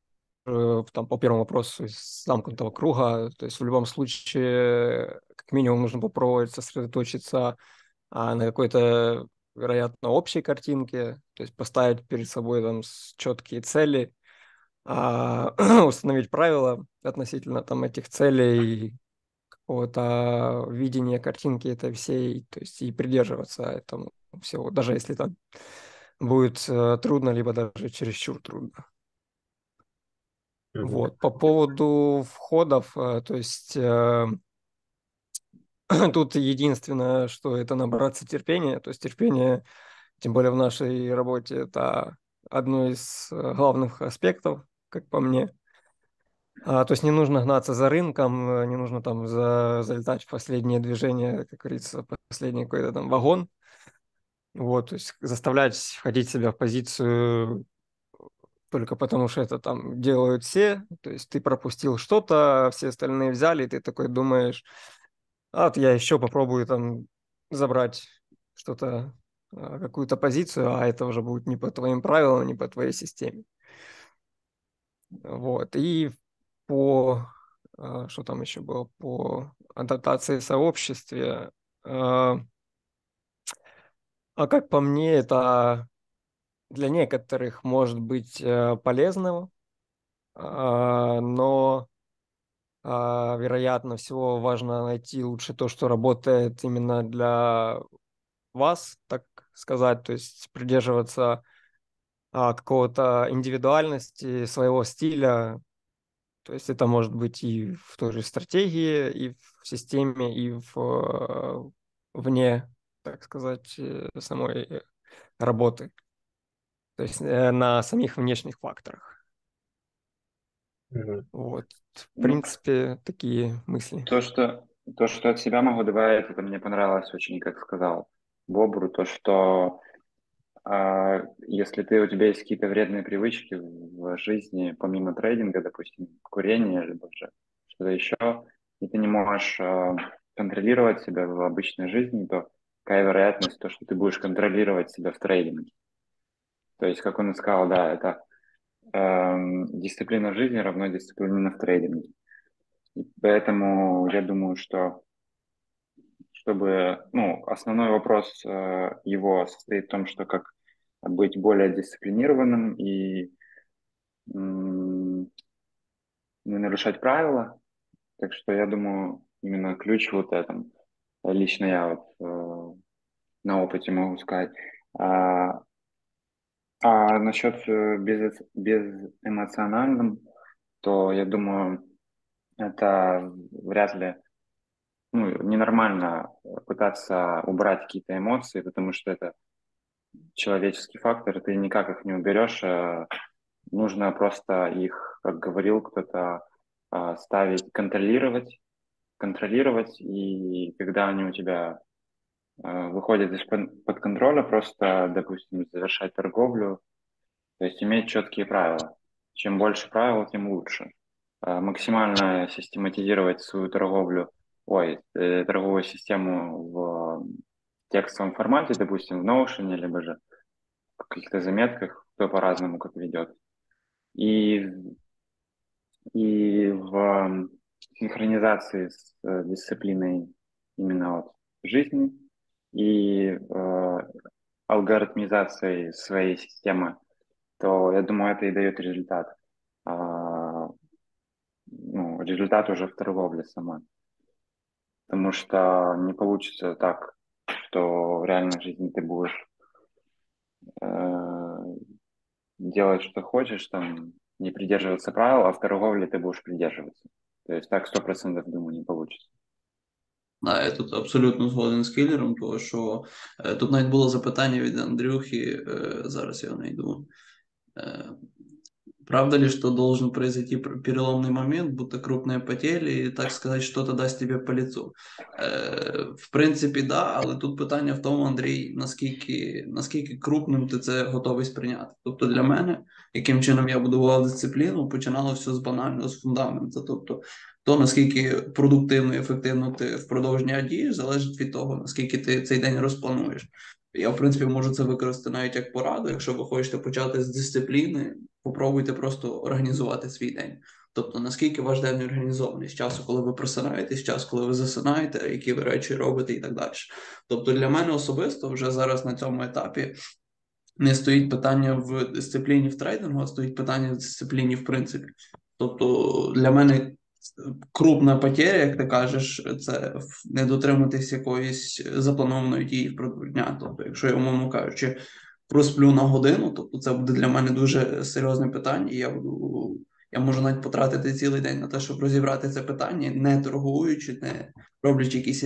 э, там по первому вопросу из замкнутого круга, то есть в любом случае как минимум нужно попробовать сосредоточиться а, на какой-то, вероятно, общей картинке, то есть поставить перед собой там четкие цели, а, установить правила относительно там этих целей, какого-то видения картинки этой всей, то есть и придерживаться этому всего, даже если там будет э, трудно, либо даже чересчур трудно. Мгм. Вот. По поводу входов, э, то есть э, тут единственное, что это набраться терпения, то есть терпение, тем более в нашей работе, это одно из э, главных аспектов, как по мне. А, то есть не нужно гнаться за рынком, э, не нужно там за, залетать в последнее движение, как говорится, последний какой-то там вагон. Вот, то есть заставлять входить себя в позицию только потому, что это там делают все. То есть ты пропустил что-то, все остальные взяли, и ты такой думаешь, а я еще попробую там забрать что-то, а, какую-то позицию, а это уже будет не по твоим правилам, не по твоей системе. Вот. И по а, что там еще было по адаптации в сообществе. А, как по мне, это для некоторых может быть э, полезным, а, но а, вероятно всего важно найти лучше то, что работает именно для вас, так сказать, то есть придерживаться а, какого-то индивидуальности, своего стиля. То есть это может быть и в той же стратегии, и в системе, и в, э, вне, так сказать, э, самой э, работы. То есть э, на самих внешних факторах. Мгм. Вот, в Ну, принципе, такие мысли. То, что, то, что от себя могу добавить, это мне понравилось очень, как сказал Бобру, то, что а, если ты, у тебя есть какие-то вредные привычки в жизни, помимо трейдинга, допустим, курение, либо же что-то еще, и ты не можешь а, контролировать себя в обычной жизни, то какая вероятность, то, что ты будешь контролировать себя в трейдинге. То есть, как он и сказал, да, это эм, дисциплина в жизни равно дисциплина в трейдинге. И поэтому я думаю, что чтобы, ну, основной вопрос э, его состоит в том, что как быть более дисциплинированным и м, не нарушать правила. Так что я думаю, именно ключ вот этом. Лично я вот э, на опыте могу сказать. А, а насчет э, без, безэмоциональным, то я думаю, это вряд ли ну, ненормально пытаться убрать какие-то эмоции, потому что это человеческий фактор, ты никак их не уберешь. э, Нужно просто их, как говорил кто-то, а, ставить, контролировать, контролировать, и когда они у тебя э, выходят из-под контроля, просто, допустим, завершать торговлю, то есть иметь четкие правила. чем больше правил, тем лучше. Э, максимально систематизировать свою торговлю, ой, э, торговую систему в текстовом формате, допустим, в Notion, либо же в каких-то заметках, кто по-разному как ведет. И, и в синхронизации с э, дисциплиной именно вот жизни и э, алгоритмизацией своей системы, то я думаю, это и дает результат. А, ну, результат уже в торговле самой. Потому что не получится так, что в реальной жизни ты будешь э, делать, что хочешь, там, не придерживаться правил, а в торговле ты будешь придерживаться. То есть так сто процентов, думаю, не получится. Я тут абсолютно згоден з кілером, тому що е, тут навіть було запитання від Андрюхи, е, зараз я знайду. Правда ли, что должен произойти переломный момент, будто крупные потери, и, так сказать, что-то дасть тебе по лицу? Е, В принципі, да, але тут питання в тому, Андрій, наскільки наскільки крупним ти це готовий сприйняти. Тобто для мене, яким чином я будував дисципліну, починало все з банального, з фундаменту. Тобто, то наскільки продуктивно і ефективно ти впродовж дня дієш, залежить від того, наскільки ти цей день розплануєш. Я, в принципі, можу це використати навіть як пораду. Якщо ви хочете почати з дисципліни, попробуйте просто організувати свій день. Тобто, наскільки ваш день організований з часу, коли ви просинаєтесь, з часу, коли ви засинаєте, які ви речі робите, і так далі. Тобто, для мене особисто вже зараз на цьому етапі не стоїть питання в дисципліні в трейдингу, а стоїть питання в дисципліні в принципі. Тобто, для мене крупна потеря, як ти кажеш, це не дотриматись якоїсь запланованої дії впродовж дня. Тобто, якщо я умовно кажучи, просплю на годину, тобто це буде для мене дуже серйозне питання, і я буду. Я можу навіть потратити цілий день на те, щоб розібрати це питання, не торгуючи, не роблячи якісь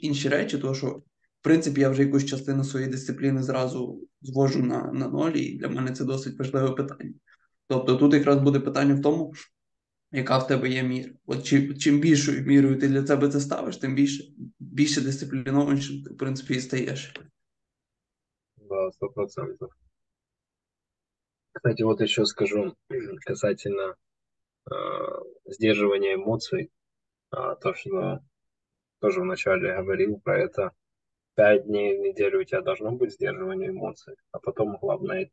інші речі, тому що, в принципі, я вже якусь частину своєї дисципліни зразу звожу на на нолі, і для мене це досить важливе питання. Тобто тут якраз буде питання в тому, яка в тебе є міра. От чим, чим більшою мірою ти для тебе це ставиш, тим більше більше дисциплінованішим ти, в принципі, і стаєш. Да, сто процентов. Кстати, вот еще скажу касательно э, сдерживания эмоций. А, то, что тоже вначале говорил про это. Пять дней в неделю у тебя должно быть сдерживание эмоций, а потом главное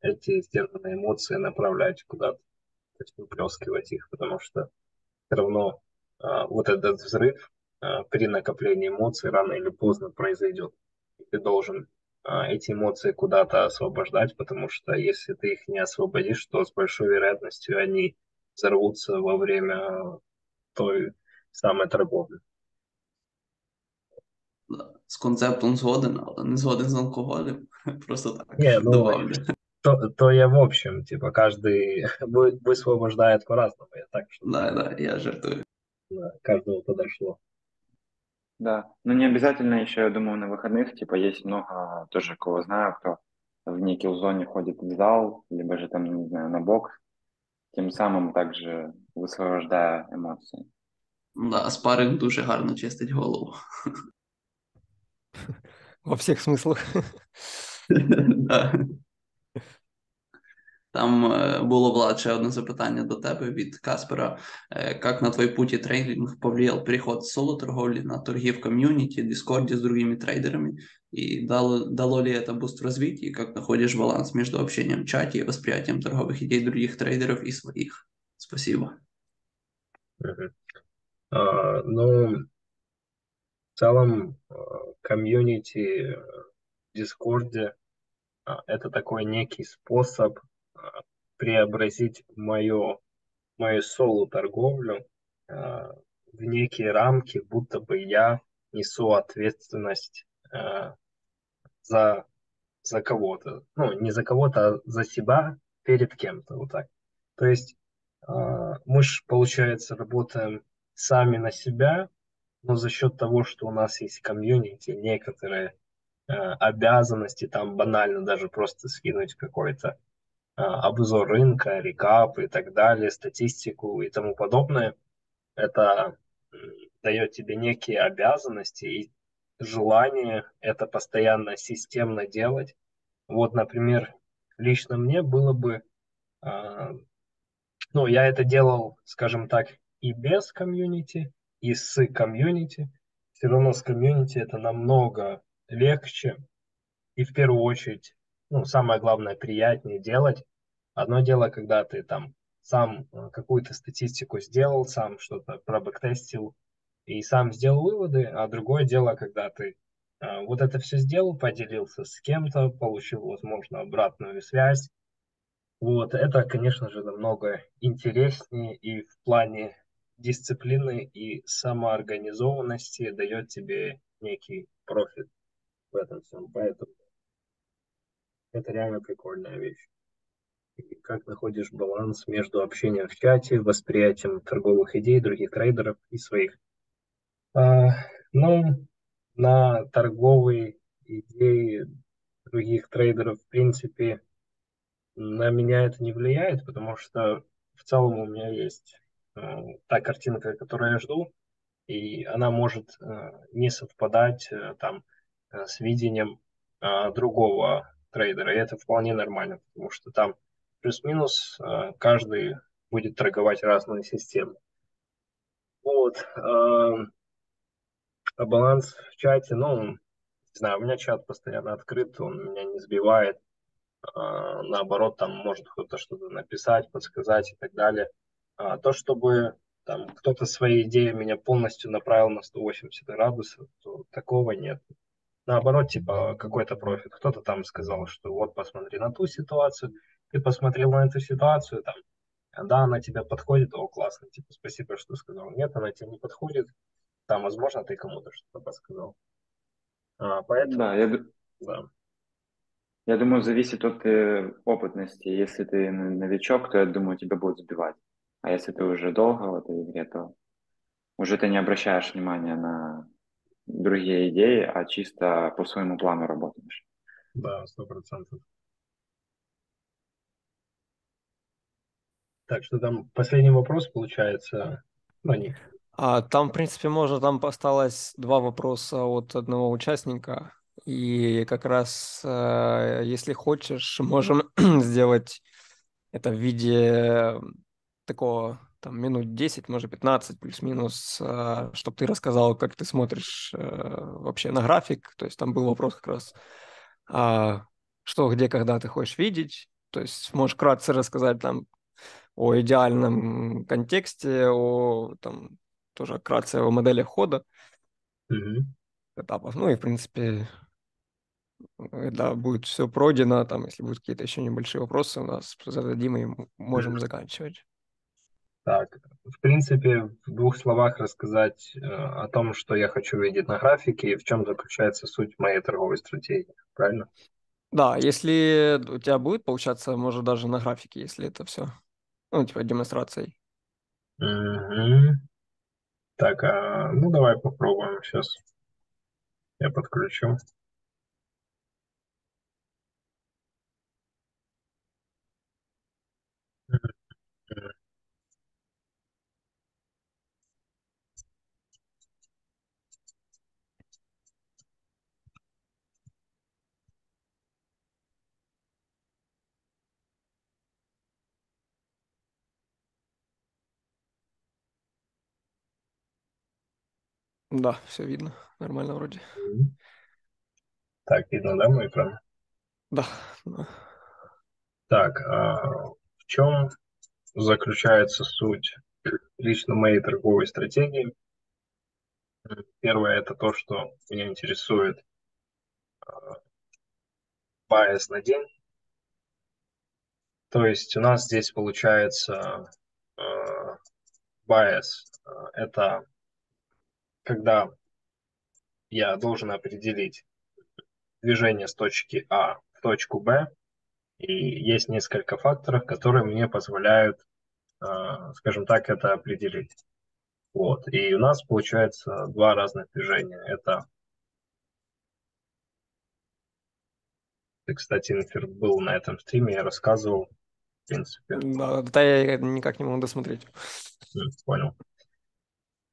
эти сдержанные эмоции направлять куда-то то есть выплескивать их, потому что все равно а, вот этот взрыв а, при накоплении эмоций рано или поздно произойдет. И ты должен а, эти эмоции куда-то освобождать, потому что если ты их не освободишь, то с большой вероятностью они взорвутся во время той самой торговли. З концептом згоден, але не згоден з алкоголем. Просто так. Не, ну. То, то я в общем, типа, каждый высвобождает по-разному, я так что. Да, да, я жартую. Да, каждому подошло. Да, ну не обязательно еще, я думаю, на выходных, типа, есть много, тоже кого знаю, кто в некий зоне ходит в зал, либо же там, не знаю, на бокс, тем самым также высвобождая эмоции. Да, спаринг дуже гарно чистить голову. Во всех смыслах. Да. Там було Влад ще одне запитання до тебе від Каспера. Как на твой пути трейдинг повлиял переход с соло-торговли на торги в комьюнити, дискорде с другими трейдерами? И дало, дало ли это boost в развитии? Как находишь баланс между общением в чате и восприятием торговых идей других трейдеров и своих? Спасибо. А, ну, в целом, комьюнити в Дискорде это такой некий способ преобразить мою, мою соло-торговлю э, в некие рамки, будто бы я несу ответственность э, за, за кого-то. Ну, не за кого-то, а за себя перед кем-то. Вот так. То есть э, мы же, получается, работаем сами на себя, но за счет того, что у нас есть комьюнити, некоторые э, обязанности, там банально даже просто скинуть какой-то обзор рынка, рекап и так далее, статистику и тому подобное. Это дает тебе некие обязанности и желание это постоянно системно делать. Вот, например, лично мне было бы э, ну, я это делал, скажем так, и без комьюнити, и с комьюнити. Все равно с комьюнити это намного легче. И в первую очередь, ну, самое главное, приятнее делать. Одно дело, когда ты там сам э, какую-то статистику сделал, сам что-то пробэктестил и сам сделал выводы, а другое дело, когда ты э, вот это все сделал, поделился с кем-то, получил, возможно, обратную связь. Вот, это, конечно же, намного интереснее и в плане дисциплины и самоорганизованности дает тебе некий профит в этом всем. Поэтому это реально прикольная вещь и как находишь баланс между общением в чате, восприятием торговых идей других трейдеров и своих. А, ну, на торговые идеи других трейдеров, в принципе, на меня это не влияет, потому что в целом у меня есть э, та картинка, которую я жду, и она может э, не совпадать э, там э, с видением э, другого трейдера, и это вполне нормально, потому что там плюс-минус э, каждый будет торговать разные системы. Вот. Эм, а баланс в чате, ну, не знаю, у меня чат постоянно открыт, он меня не сбивает. А, наоборот, там может кто-то что-то написать, подсказать и так далее. А то, чтобы там кто-то свои идеи меня полностью направил на 180 градусов, то такого нет. Наоборот, типа какой-то профит. Кто-то там сказал, что вот посмотри на ту ситуацию, ты посмотрел на эту ситуацию, там, да, она тебе подходит, о, классно, типа, спасибо, что сказал. Нет, она тебе не подходит, там, возможно, ты кому-то что-то подсказал. А, поэтому, да, я, да. я думаю, зависит от э, опытности. Если ты новичок, то, я думаю, тебя будут сбивать. А если ты уже долго в этой игре, то уже ты не обращаешь внимания на другие идеи, а чисто по своему плану работаешь. Да, сто процентов. Так что там последний вопрос получается. Ну, не. А, там, в принципе, можно, там осталось два вопроса от одного участника. И как раз, э, если хочешь, можем сделать это в виде такого там минут 10, может 15 плюс-минус, э, чтобы ты рассказал, как ты смотришь э, вообще на график. То есть там был вопрос как раз, а, что, где, когда ты хочешь видеть. То есть можешь кратко рассказать там, о идеальном контексте, о там тоже вкратце о модели хода mm-hmm. этапов. Ну и, в принципе, когда будет все пройдено, там, если будут какие-то еще небольшие вопросы, у нас зададим и можем mm-hmm. заканчивать. Так, в принципе, в двух словах рассказать э, о том, что я хочу видеть на графике и в чем заключается суть моей торговой стратегии, правильно? Да, если у тебя будет получаться, может даже на графике, если это все ну, типа демонстрацией. Угу. Так, а, ну давай попробуем сейчас. Я подключу. Да, все видно. Нормально вроде. Так, видно, да, мой экран? Да. да. Так, а в чем заключается суть лично моей торговой стратегии? Первое – это то, что меня интересует байс на день. То есть у нас здесь получается bias – это когда я должен определить движение с точки А в точку Б, и есть несколько факторов, которые мне позволяют, а, скажем так, это определить. Вот. И у нас получается два разных движения. Это кстати, Инфер был на этом стриме, я рассказывал, в принципе. Да, да я никак не могу досмотреть. Понял.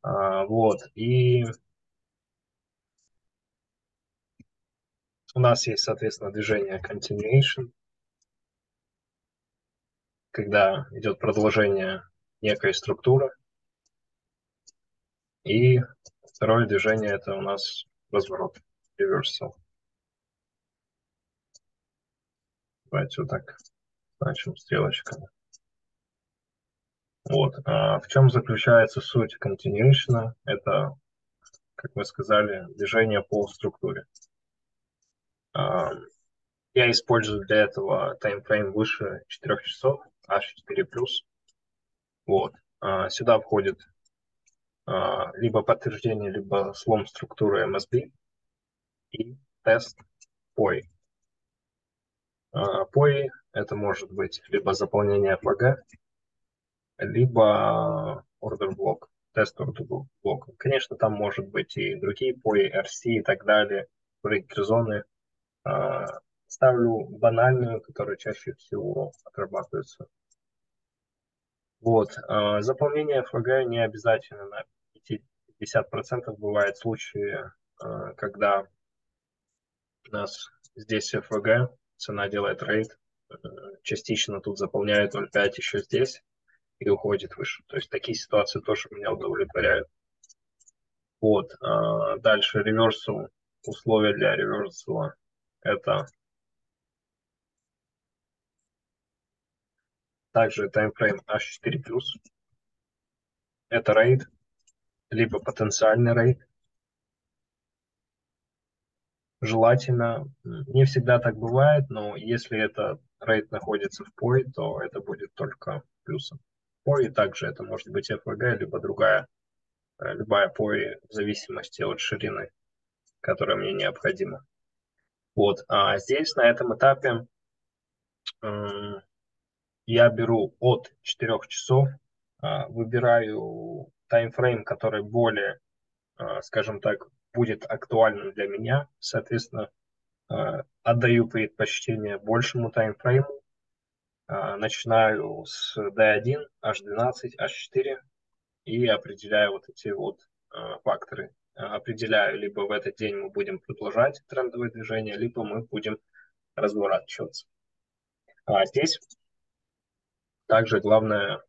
А, вот, и у нас есть, соответственно, движение continuation. когда идет продолжение некой структуры. И второе движение это у нас разворот, reversal. Давайте вот так значим стрелочками. Вот. А в чем заключается суть continuation? Это, как мы сказали, движение по структуре. А, я использую для этого таймфрейм выше 4 часов, H4+. Вот. А, сюда входит а, либо подтверждение, либо слом структуры MSB и тест POI. POI это может быть либо заполнение флага, либо order block, тест order block. Конечно, там может быть и другие POI, RC и так далее, зоны. Ставлю банальную, которая чаще всего отрабатывается. Вот. Заполнение флага не обязательно на 50% бывают случаи, э, когда у нас здесь ФВГ, цена делает рейд, э, частично тут заполняет 0,5 еще здесь и уходит выше. То есть такие ситуации тоже меня удовлетворяют. Вот. А дальше реверсал. Условия для реверсала это также таймфрейм H4+. Это рейд, либо потенциальный рейд. Желательно, не всегда так бывает, но если этот рейд находится в POI, то это будет только плюсом. POI также это может быть FVG, либо другая, э, любая POI в зависимости от ширины, которая мне необходима. Вот, а здесь на этом этапе я беру от 4 часов, а, выбираю таймфрейм, который более, а, скажем так, будет актуальным для меня, соответственно, а, отдаю предпочтение большему таймфрейму, начинаю с D1, H12, H4 и определяю вот эти вот факторы. Определяю, либо в этот день мы будем продолжать трендовое движение, либо мы будем разворачиваться. А здесь также главное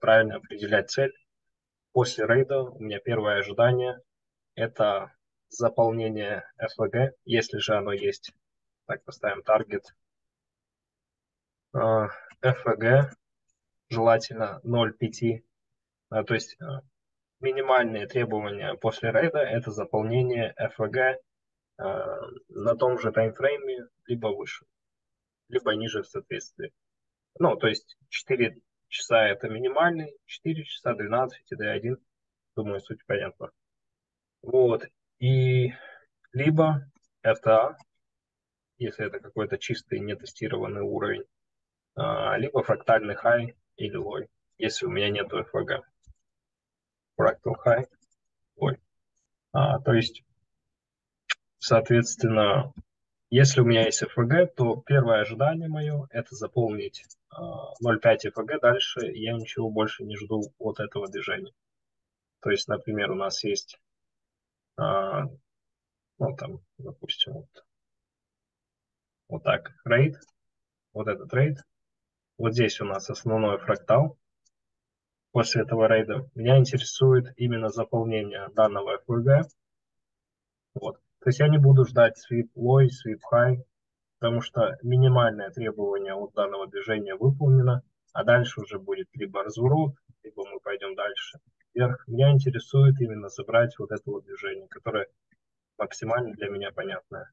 правильно определять цель, после рейда у меня первое ожидание – это заполнение FVG, если же оно есть. Так, поставим таргет. FVG желательно 0,5. А, то есть а, минимальные требования после рейда – это заполнение а, на том же таймфрейме, либо выше, либо ниже в соответствии. Ну, то есть 4 часа это минимальный, 4 часа, 12 и D1. Думаю, суть понятна. Вот. И либо FTA, если это какой-то чистый нетестированный уровень, либо фрактальный high или low, если у меня нет FVG. Fractal high, low. А, то есть, соответственно, если у меня есть FVG, то первое ожидание мое – это заполнить 0,5 FVG. Дальше я ничего больше не жду от этого движения. То есть, например, у нас есть, а, ну, там, допустим, вот, вот так, рейд, вот этот рейд. Вот здесь у нас основной фрактал. После этого рейда меня интересует именно заполнение данного FVG. Вот. То есть я не буду ждать sweep low, sweep high, потому что минимальное требование от данного движения выполнено, а дальше уже будет либо разворот, либо мы пойдем дальше вверх. Меня интересует именно забрать вот это вот движение, которое максимально для меня понятное.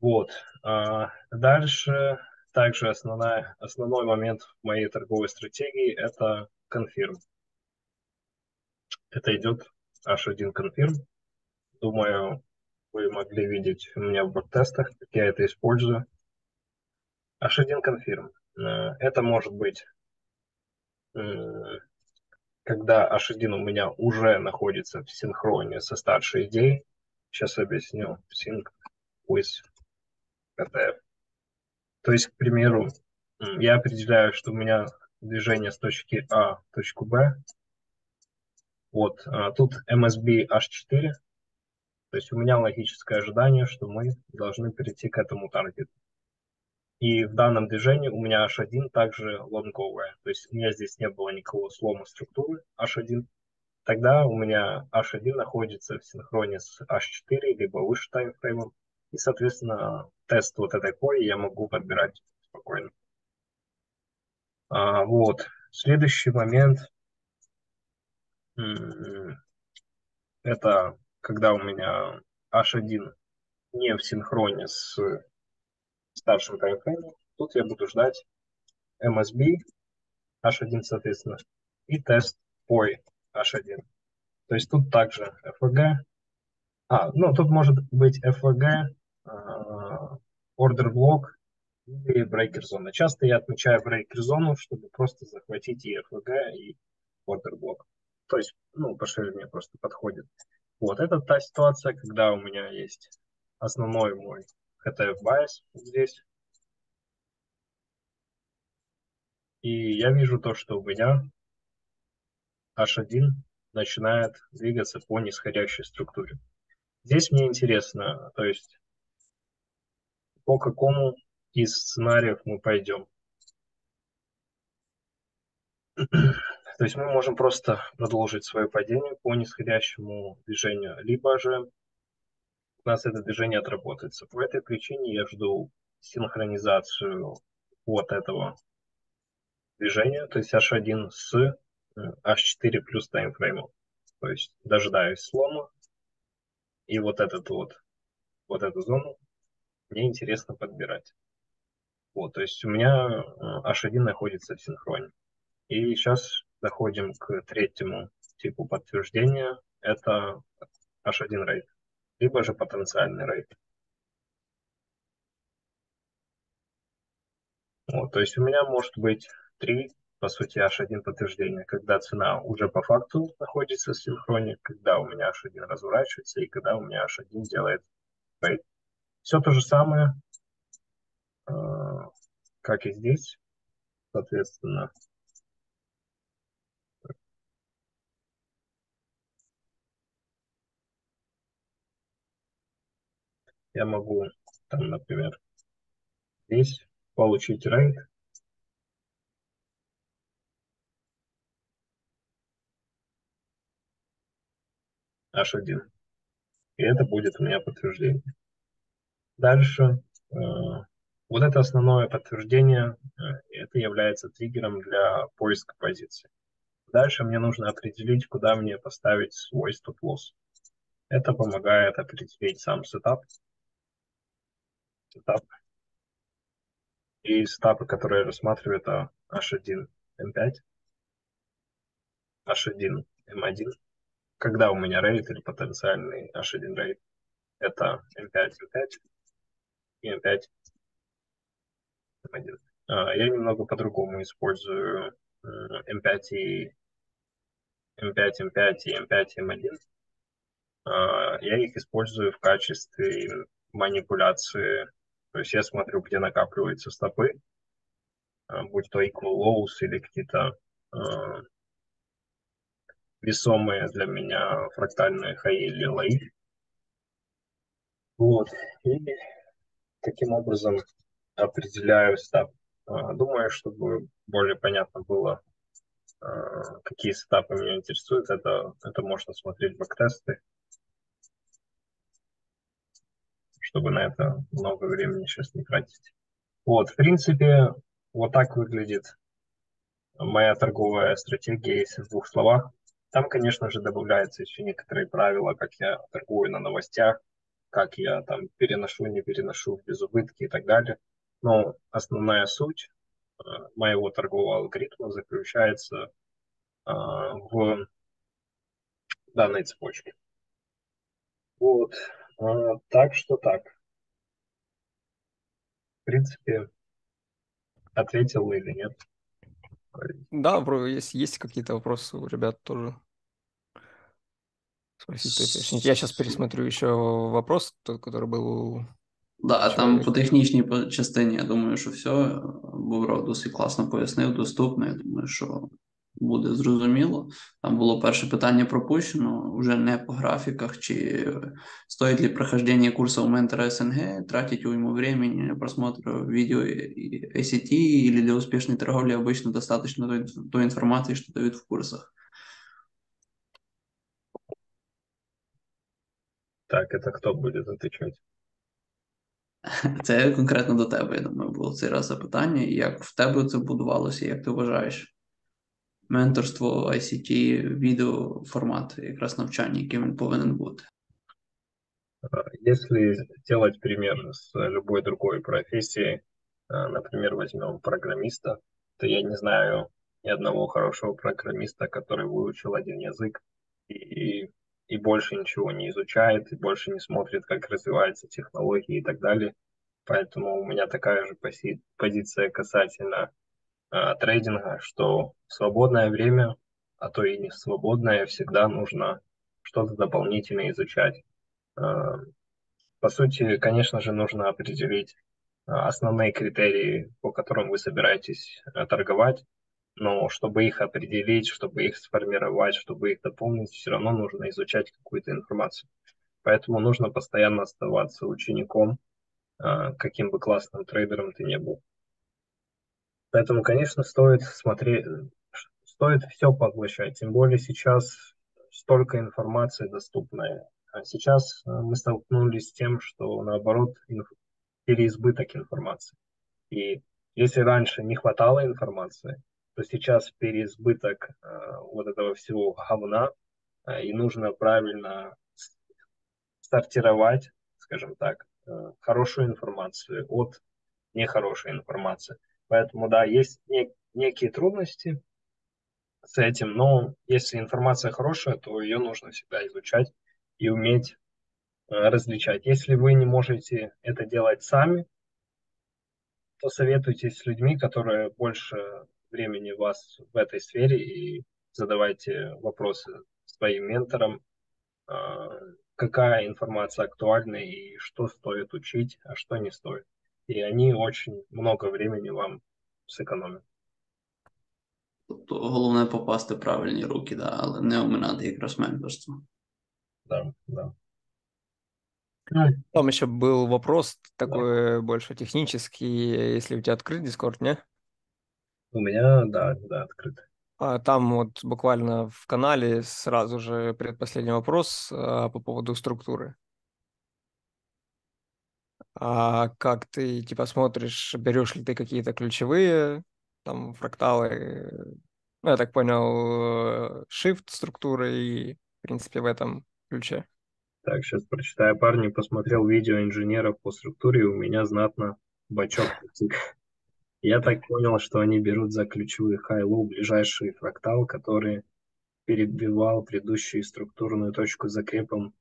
Вот. А дальше также основная, основной момент в моей торговой стратегии – это конфирм. Это идет H1 конфирм. Думаю, вы могли видеть у меня в бэктестах, как я это использую. H1 конфирм. Э, это может быть, когда H1 у меня уже находится в синхроне со старшей идеей. Сейчас объясню. Sync with KTF. То есть, к примеру, я определяю, что у меня движение с точки А в точку Б. Вот, а тут MSB H4, то есть у меня логическое ожидание, что мы должны перейти к этому таргету. И в данном движении у меня H1 также лонговая. То есть у меня здесь не было никакого слома структуры H1. Тогда у меня H1 находится в синхроне с H4, либо выше таймфреймом. И, соответственно, тест вот этой кои я могу подбирать спокойно. А, вот. Следующий момент. Это когда у меня H1 не в синхроне с старшим таймфреймом. Тут я буду ждать MSB H1, соответственно, и тест POI H1. То есть тут также FVG. А, ну, тут может быть FVG, uh, order block и breaker зона. Часто я отмечаю breaker зону, чтобы просто захватить и FVG, и order block. То есть, ну, по ширине просто подходит. Вот, это та ситуация, когда у меня есть основной мой HTF bias здесь. И я вижу то, что у меня H1 начинает двигаться по нисходящей структуре. Здесь мне интересно, то есть по какому из сценариев мы пойдем. То есть мы можем просто продолжить свое падение по нисходящему движению, либо же у нас это движение отработается. По этой причине я жду синхронизацию вот этого движения, то есть H1 с H4 плюс таймфреймом. То есть дожидаюсь слома, и вот этот вот, вот эту зону мне интересно подбирать. Вот, то есть у меня H1 находится в синхроне. И сейчас доходим к третьему типу подтверждения. Это H1 рейд, либо же потенциальный рейд. Вот, то есть у меня может быть три, по сути, H1 подтверждения, когда цена уже по факту находится в синхроне, когда у меня H1 разворачивается и когда у меня H1 делает рейд. Все то же самое, э, как и здесь, соответственно, я могу там, например, здесь получить рейд. H1. И это будет у меня подтверждение. Дальше. Э, вот это основное подтверждение. Э, это является триггером для поиска позиции. Дальше мне нужно определить, куда мне поставить свой стоп-лосс. Это помогает определить сам сетап этап. И этапы, которые я рассматриваю, это H1, M5, H1, M1. Когда у меня рейд или потенциальный H1 рейд, это M5, M5 и M5, M1. Я немного по-другому использую M5 и M5, M5 и M5, M1. Я их использую в качестве манипуляции то есть я смотрю, где накапливаются стопы, а, будь то equal lows или какие-то э, весомые для меня фрактальные хаи или лои. Вот. И таким образом определяю стап. А, думаю, чтобы более понятно было, какие стапы меня интересуют, это, это можно смотреть бэктесты. чтобы на это много времени сейчас не тратить. Вот, в принципе, вот так выглядит моя торговая стратегия, если в двух словах. Там, конечно же, добавляются еще некоторые правила, как я торгую на новостях, как я там переношу, не переношу в безубытки и так далее. Но основная суть э, моего торгового алгоритма заключается э, в данной цепочке. Вот. А, так что так. В принципе, ответил или нет? Да, бро, есть, есть какие-то вопросы у ребят тоже. Спросить, уточнить. Я сейчас пересмотрю еще вопрос, тот, который был у Да, там по технічній частині, я думаю, що все Бобров досить класно пояснив, доступно. Я думаю, що буде зрозуміло. Там було перше питання пропущено, вже не по графіках, чи стоит ли прохождение курса у ментора СНГ, тратить уйму времени на просмотр видео и ACT, или для успешной торговли обычно достаточно той, той информации, что дают в курсах. Так, это кто будет отвечать? Це конкретно до тебе, я думаю, було цей раз запитання. Як в тебе це будувалося, як ти вважаєш? Менторство, ICT, відео формат, якраз навчання, яким він повинен бути. Если делать пример с любой другой профессией, например, возьмем программиста, то я не знаю ни одного хорошего программиста, который выучил один язык и, и больше ничего не изучает, и больше не смотрит, как развиваются технологии и так далее. Поэтому у меня такая же пози- позиция касательно э, трейдинга, что в свободное время, а то и не в свободное, всегда нужно что-то дополнительно изучать. Э, по сути, конечно же, нужно определить э, основные критерии, по которым вы собираетесь торговать, но чтобы их определить, чтобы их сформировать, чтобы их дополнить, все равно нужно изучать какую-то информацию. Поэтому нужно постоянно оставаться учеником, каким бы классным трейдером ты не был. Поэтому, конечно, стоит смотреть, стоит все поглощать, тем более сейчас столько информации доступной. А сейчас мы столкнулись с тем, что наоборот инф... переизбыток информации. И если раньше не хватало информации, то сейчас переизбыток э, вот этого всего говна, э, и нужно правильно сортировать, скажем так, э, хорошую информацию от нехорошей информации. Поэтому, да, есть не, некие трудности с этим, но если информация хорошая, то ее нужно всегда изучать и уметь различать. Если вы не можете это делать сами, то советуйтесь с людьми, которые больше времени у вас в этой сфере и задавайте вопросы своим менторам, а, какая информация актуальна и что стоит учить, а что не стоит. И они очень много времени вам сэкономят. Тобто головне попасти в правильні руки, да, але не оминати якраз менторство. Да, да. Там еще был вопрос такой да. больше технический, если у тебя открыт Discord, не? У меня, да, да, открыт. А там вот буквально в канале сразу же предпоследний вопрос а, по поводу структуры. А как ты, типа, смотришь, берешь ли ты какие-то ключевые, там, фракталы, ну, я так понял, shift структуры и, в принципе, в этом ключе. Так, сейчас прочитаю. Парни, посмотрел видео инженеров по структуре, и у меня знатно бачок Я так понял, что они берут за ключевой high-low ближайший фрактал, который перебивал предыдущую структурную точку закрепом.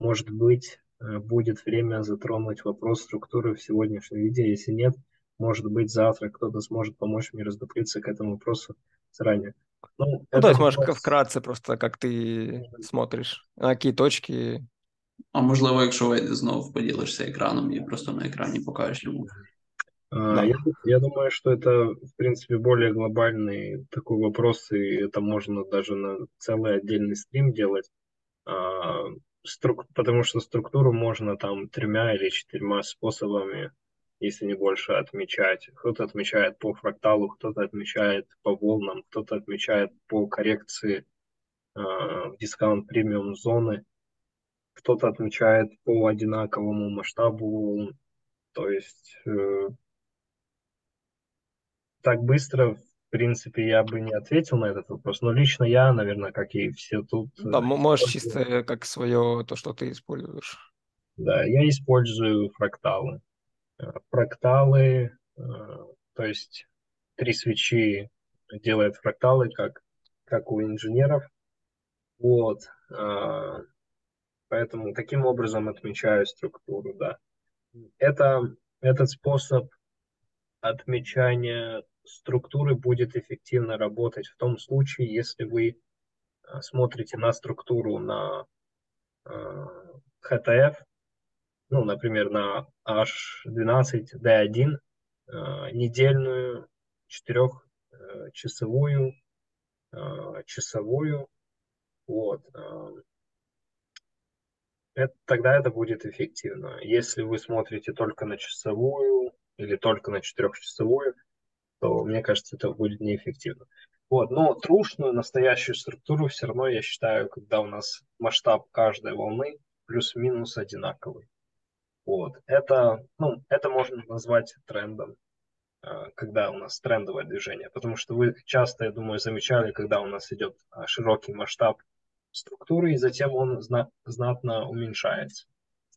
Может быть, э, будет время затронуть вопрос структуры в сегодняшнем видео. Если нет, может быть, завтра кто-то сможет помочь мне раздуплиться к этому вопросу заранее. Ну, ну то есть, можешь вопрос... вкратце просто, как ты смотришь, на какие точки. А можливо, якщо вийде знову поділишся екраном і просто на екрані покажеш йому. Да. Я, я думаю, что это, в принципе, более глобальный такой вопрос, и это можно даже на целый отдельный стрим делать, а, струк, потому что структуру можно там тремя или четырьмя способами, если не больше, отмечать. Кто-то отмечает по фракталу, кто-то отмечает по волнам, кто-то отмечает по коррекции а, дискаунт премиум зоны, кто-то отмечает по одинаковому масштабу То есть э, так быстро, в принципе, я бы не ответил на этот вопрос. Но лично я, наверное, как и все тут... Да, можешь чисто как свое, то, что ты используешь. Да, я использую фракталы. Э, фракталы, э, то есть три свечи делают фракталы, как, как у инженеров. Вот. Э, поэтому таким образом отмечаю структуру, да. Это, этот способ отмечания структуры будет эффективно работать в том случае, если вы э, смотрите на структуру на HTF, э, ну, например, на H12D1, э, недельную, четырехчасовую, часовую, вот, это, тогда это будет эффективно. Если вы смотрите только на часовую или только на четырехчасовую, то, мне кажется, это будет неэффективно. Вот, но трушную, настоящую структуру все равно я считаю, когда у нас масштаб каждой волны плюс-минус одинаковый. Вот, это, ну, это можно назвать трендом, а, когда у нас трендовое движение, потому что вы часто, я думаю, замечали, когда у нас идет а, широкий масштаб структуры, и затем он знатно уменьшается.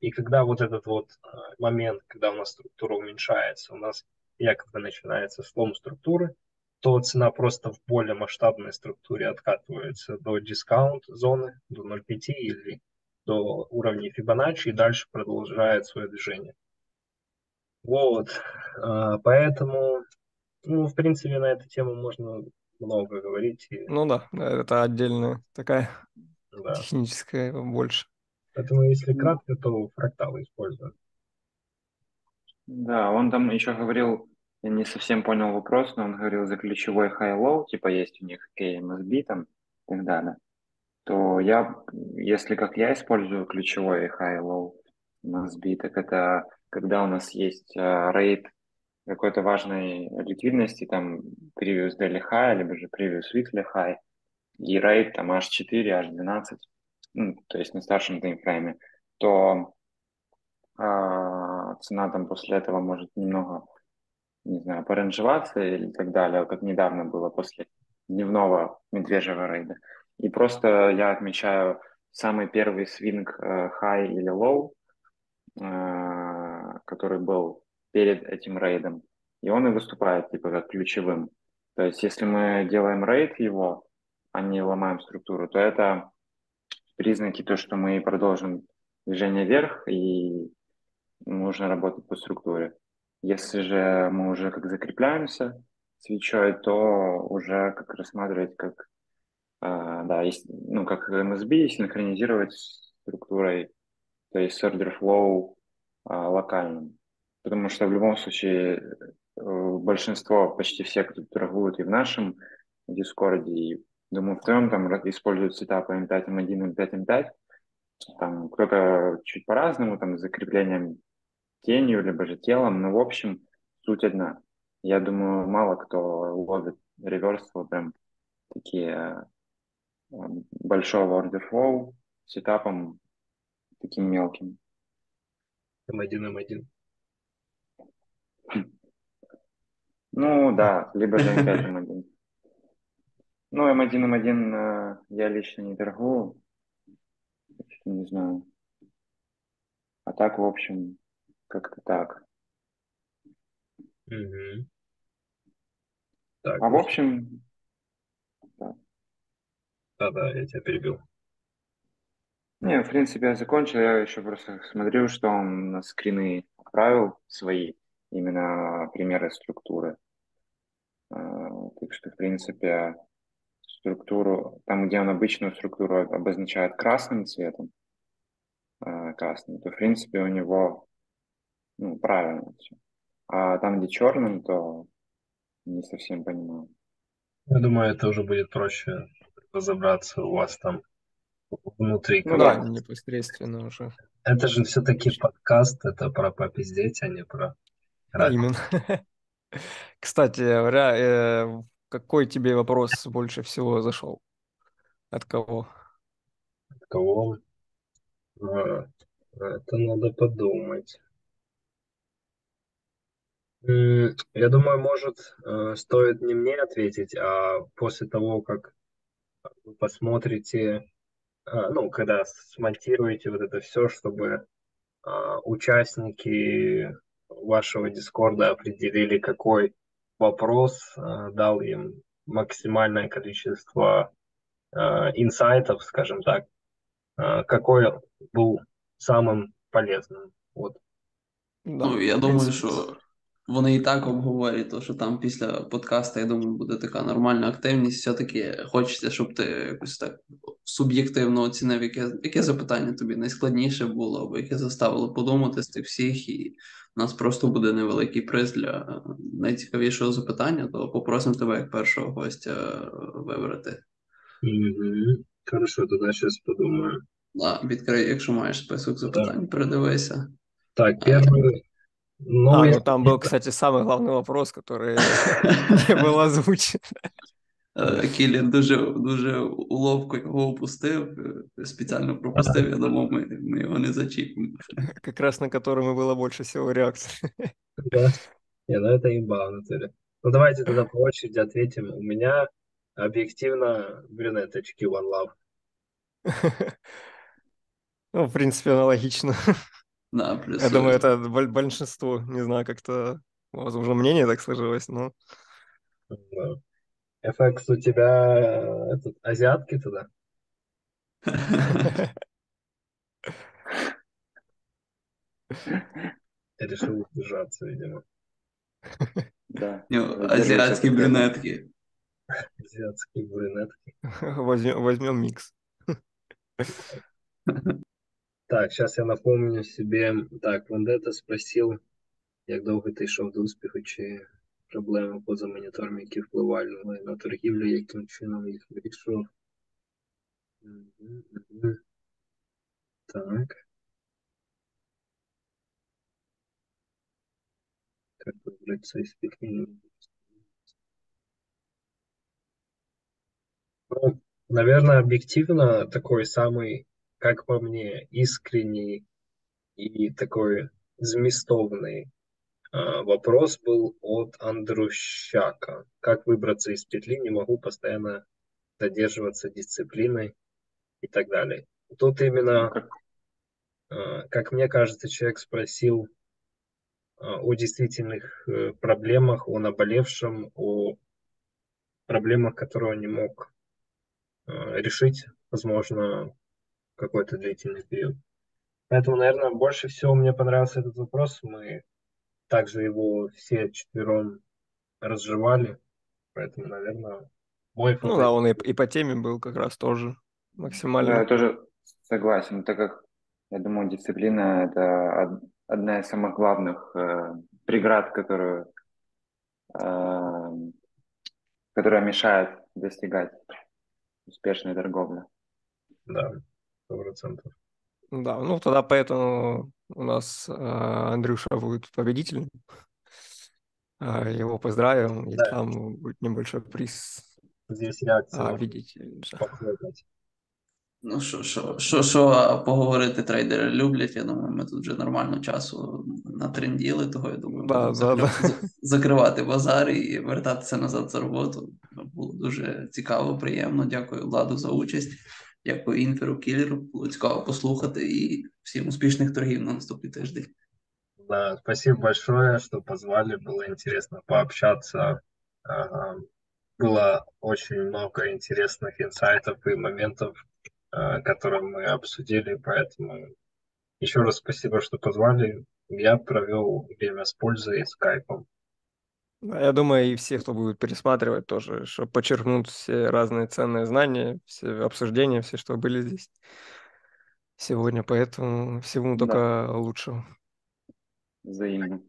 И когда вот этот вот а, момент, когда у нас структура уменьшается, у нас якобы начинается слом структуры, то цена просто в более масштабной структуре откатывается до дискаунт-зоны, до 0,5 или до уровня Фибоначчи и дальше продолжает свое движение. Вот, а, поэтому, ну, в принципе, на эту тему можно много говорить. И... Ну да, это отдельная такая да. техническая больше. Поэтому, если кратко, то фракталы используют. Да, он там еще говорил, я не совсем понял вопрос, но он говорил за ключевой high-low, типа есть у них KMSB там и так далее, то я, если как я использую ключевой high-low MSB, так это когда у нас есть рейд какой-то важной ликвидности, там previous daily high, либо же previous weekly high, и рейд там H4, H12, ну, то есть на старшем таймфрейме, то а, цена там после этого может немного, не знаю, поранжеваться или так далее, как недавно было после дневного медвежьего рейда. И просто я отмечаю самый первый свинг э, high или low, э, который был перед этим рейдом. И он и выступает типа как ключевым. То есть если мы делаем рейд его, а не ломаем структуру, то это признаки то, что мы продолжим движение вверх и нужно работать по структуре. Если же мы уже как закрепляемся свечой, то уже как рассматривать как, э, да, есть, ну, как MSB, синхронизировать с структурой, то есть с order flow э, локальным. Потому что в любом случае э, большинство, почти все, кто торгуют и в нашем Дискорде, и, думаю, в твоем там используют сетапы M5, M1, M5, M5, там кто-то чуть по-разному, там, с закреплением тенью, либо же телом, но в общем суть одна. Я думаю, мало кто ловит reversal ы прям такие э, большого order flow setup ом таким мелким. М1, М1. Ну да, либо же М5, М1. Ну, М1, М1 я лично не торгую. Не знаю. А так, в общем, как-то так. Угу. Так, а в общем... Да-да, я тебя перебил. Не, в принципе, я закончил. Я еще просто смотрю, что он на скрины отправил свои, именно примеры структуры. А, так что, в принципе, структуру, там, где он обычную структуру обозначает красным цветом, а, красным, то, в принципе, у него ну, правильно все. А там, где черным, то не совсем понимаю. Я думаю, это уже будет проще разобраться у вас там внутри. Ну да, непосредственно уже. Это же все-таки подкаст, это про попиздеть, а не про... Да, именно. Кстати говоря, э, какой тебе вопрос больше всего зашел? От кого? От кого? А, это надо подумать. Я думаю, может, э, стоит не мне ответить, а после того, как вы посмотрите, а, ну, когда смонтируете вот это все, чтобы а, участники вашего Дискорда определили, какой вопрос а, дал им максимальное количество инсайтов, скажем так, какой был самым полезным. Вот. Ну, я думаю, що Вони і так обговорюють, то що там після подкасту, я думаю, буде така нормальна активність. Все-таки хочеться, щоб ти якось так суб'єктивно оцінив, яке, яке запитання тобі найскладніше було, або яке заставило подумати з тих всіх, і у нас просто буде невеликий приз для найцікавішого запитання, то попросимо тебе як першого гостя вибрати. Угу. Хорошо, тогда сейчас подумаю. Да, відкрий, якщо маєш список запитань, передивися. Так, первый. Ну, а, ну если- там был, кстати, самый главный вопрос, который не был озвучен. Е, Кілін дуже, дуже уловко його опустив, е, спеціально пропустив, я думав, ми, ми його не зачіпимо. Как раз на котором и было больше всего реакций. Да. Не, ну это имба, в натуре. Ну давайте тогда по очереди ответим. У меня объективно брюнеточки One Love. Ну, в принципе, аналогично. Да, плюс, Я думаю, е, это боль- большинство, не знаю, как-то, возможно, мнение так сложилось, но Да. FX у тебя э, этот, азиатки туда? Я решил удержаться, видимо. Да. Ні, Держуся азіатські підтримую. брюнетки. Азиатские брюнетки. возьмем, возьмем микс. Так, сейчас я напомню себе. Так, Вендета спросил, як довго ти йшов до успіху, чи проблеми поза монітором, які впливали на торгівлю, яким чином їх вирішував. Мгм, мгм. Так. Как выбрать свои спикинги? Ну, наверное, объективно такой самый, как по мне, искренний и такой зместовный а, вопрос был от Андрущака. Как выбраться из петли? Не могу постоянно додерживаться дисциплиной и так далее. Тут именно, как- а, как мне кажется, человек спросил а, о действительных э, проблемах, о наболевшем, о проблемах, которые он не мог э, решить, возможно, какой-то длительный период. Поэтому, наверное, больше всего мне понравился этот вопрос. Мы также его все четвером разжевали. Поэтому, наверное, мой Ну фаворит. да, он и, и по теме был как раз тоже Да, максимально. я тоже согласен, так как я думаю, дисциплина это од- одна из самых главных э, преград, которую, э, которая мешает достигать успешной торговли. Да, процентов. Да, ну тогда поэтому у нас а, Андрюша будет победителем. А, Его поздравим, и Да. там будет небольшой приз Здесь реакция а, видите. Ну, що, що, що, що поговорити трейдери люблять, я думаю, ми тут вже нормально часу натренділи, того я думаю, Да, да, да. закривати базар і вертатися назад за роботу. Було дуже цікаво, приємно. Дякую Владу за участь. Дякую Інтеру, Кілеру. Було цікаво послухати і всім успішних торгів на наступний тиждень. Да, спасибо большое, что позвали. Было интересно пообщаться. Ага. Было очень много интересных инсайтов и моментов, э, которые мы обсудили. Поэтому еще раз спасибо, что позвали. Я провел время с пользой и скайпом. Да, Я думаю, и все, кто будет пересматривать тоже, чтобы подчеркнуть все разные ценные знания, все обсуждения, все, что были здесь сегодня. Поэтому всему Да. только лучшего. Взаимно.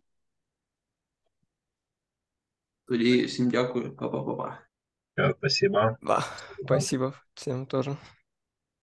Тоді всім дякую, па-па-па-па. Спасибо. Да, спасибо всем тоже.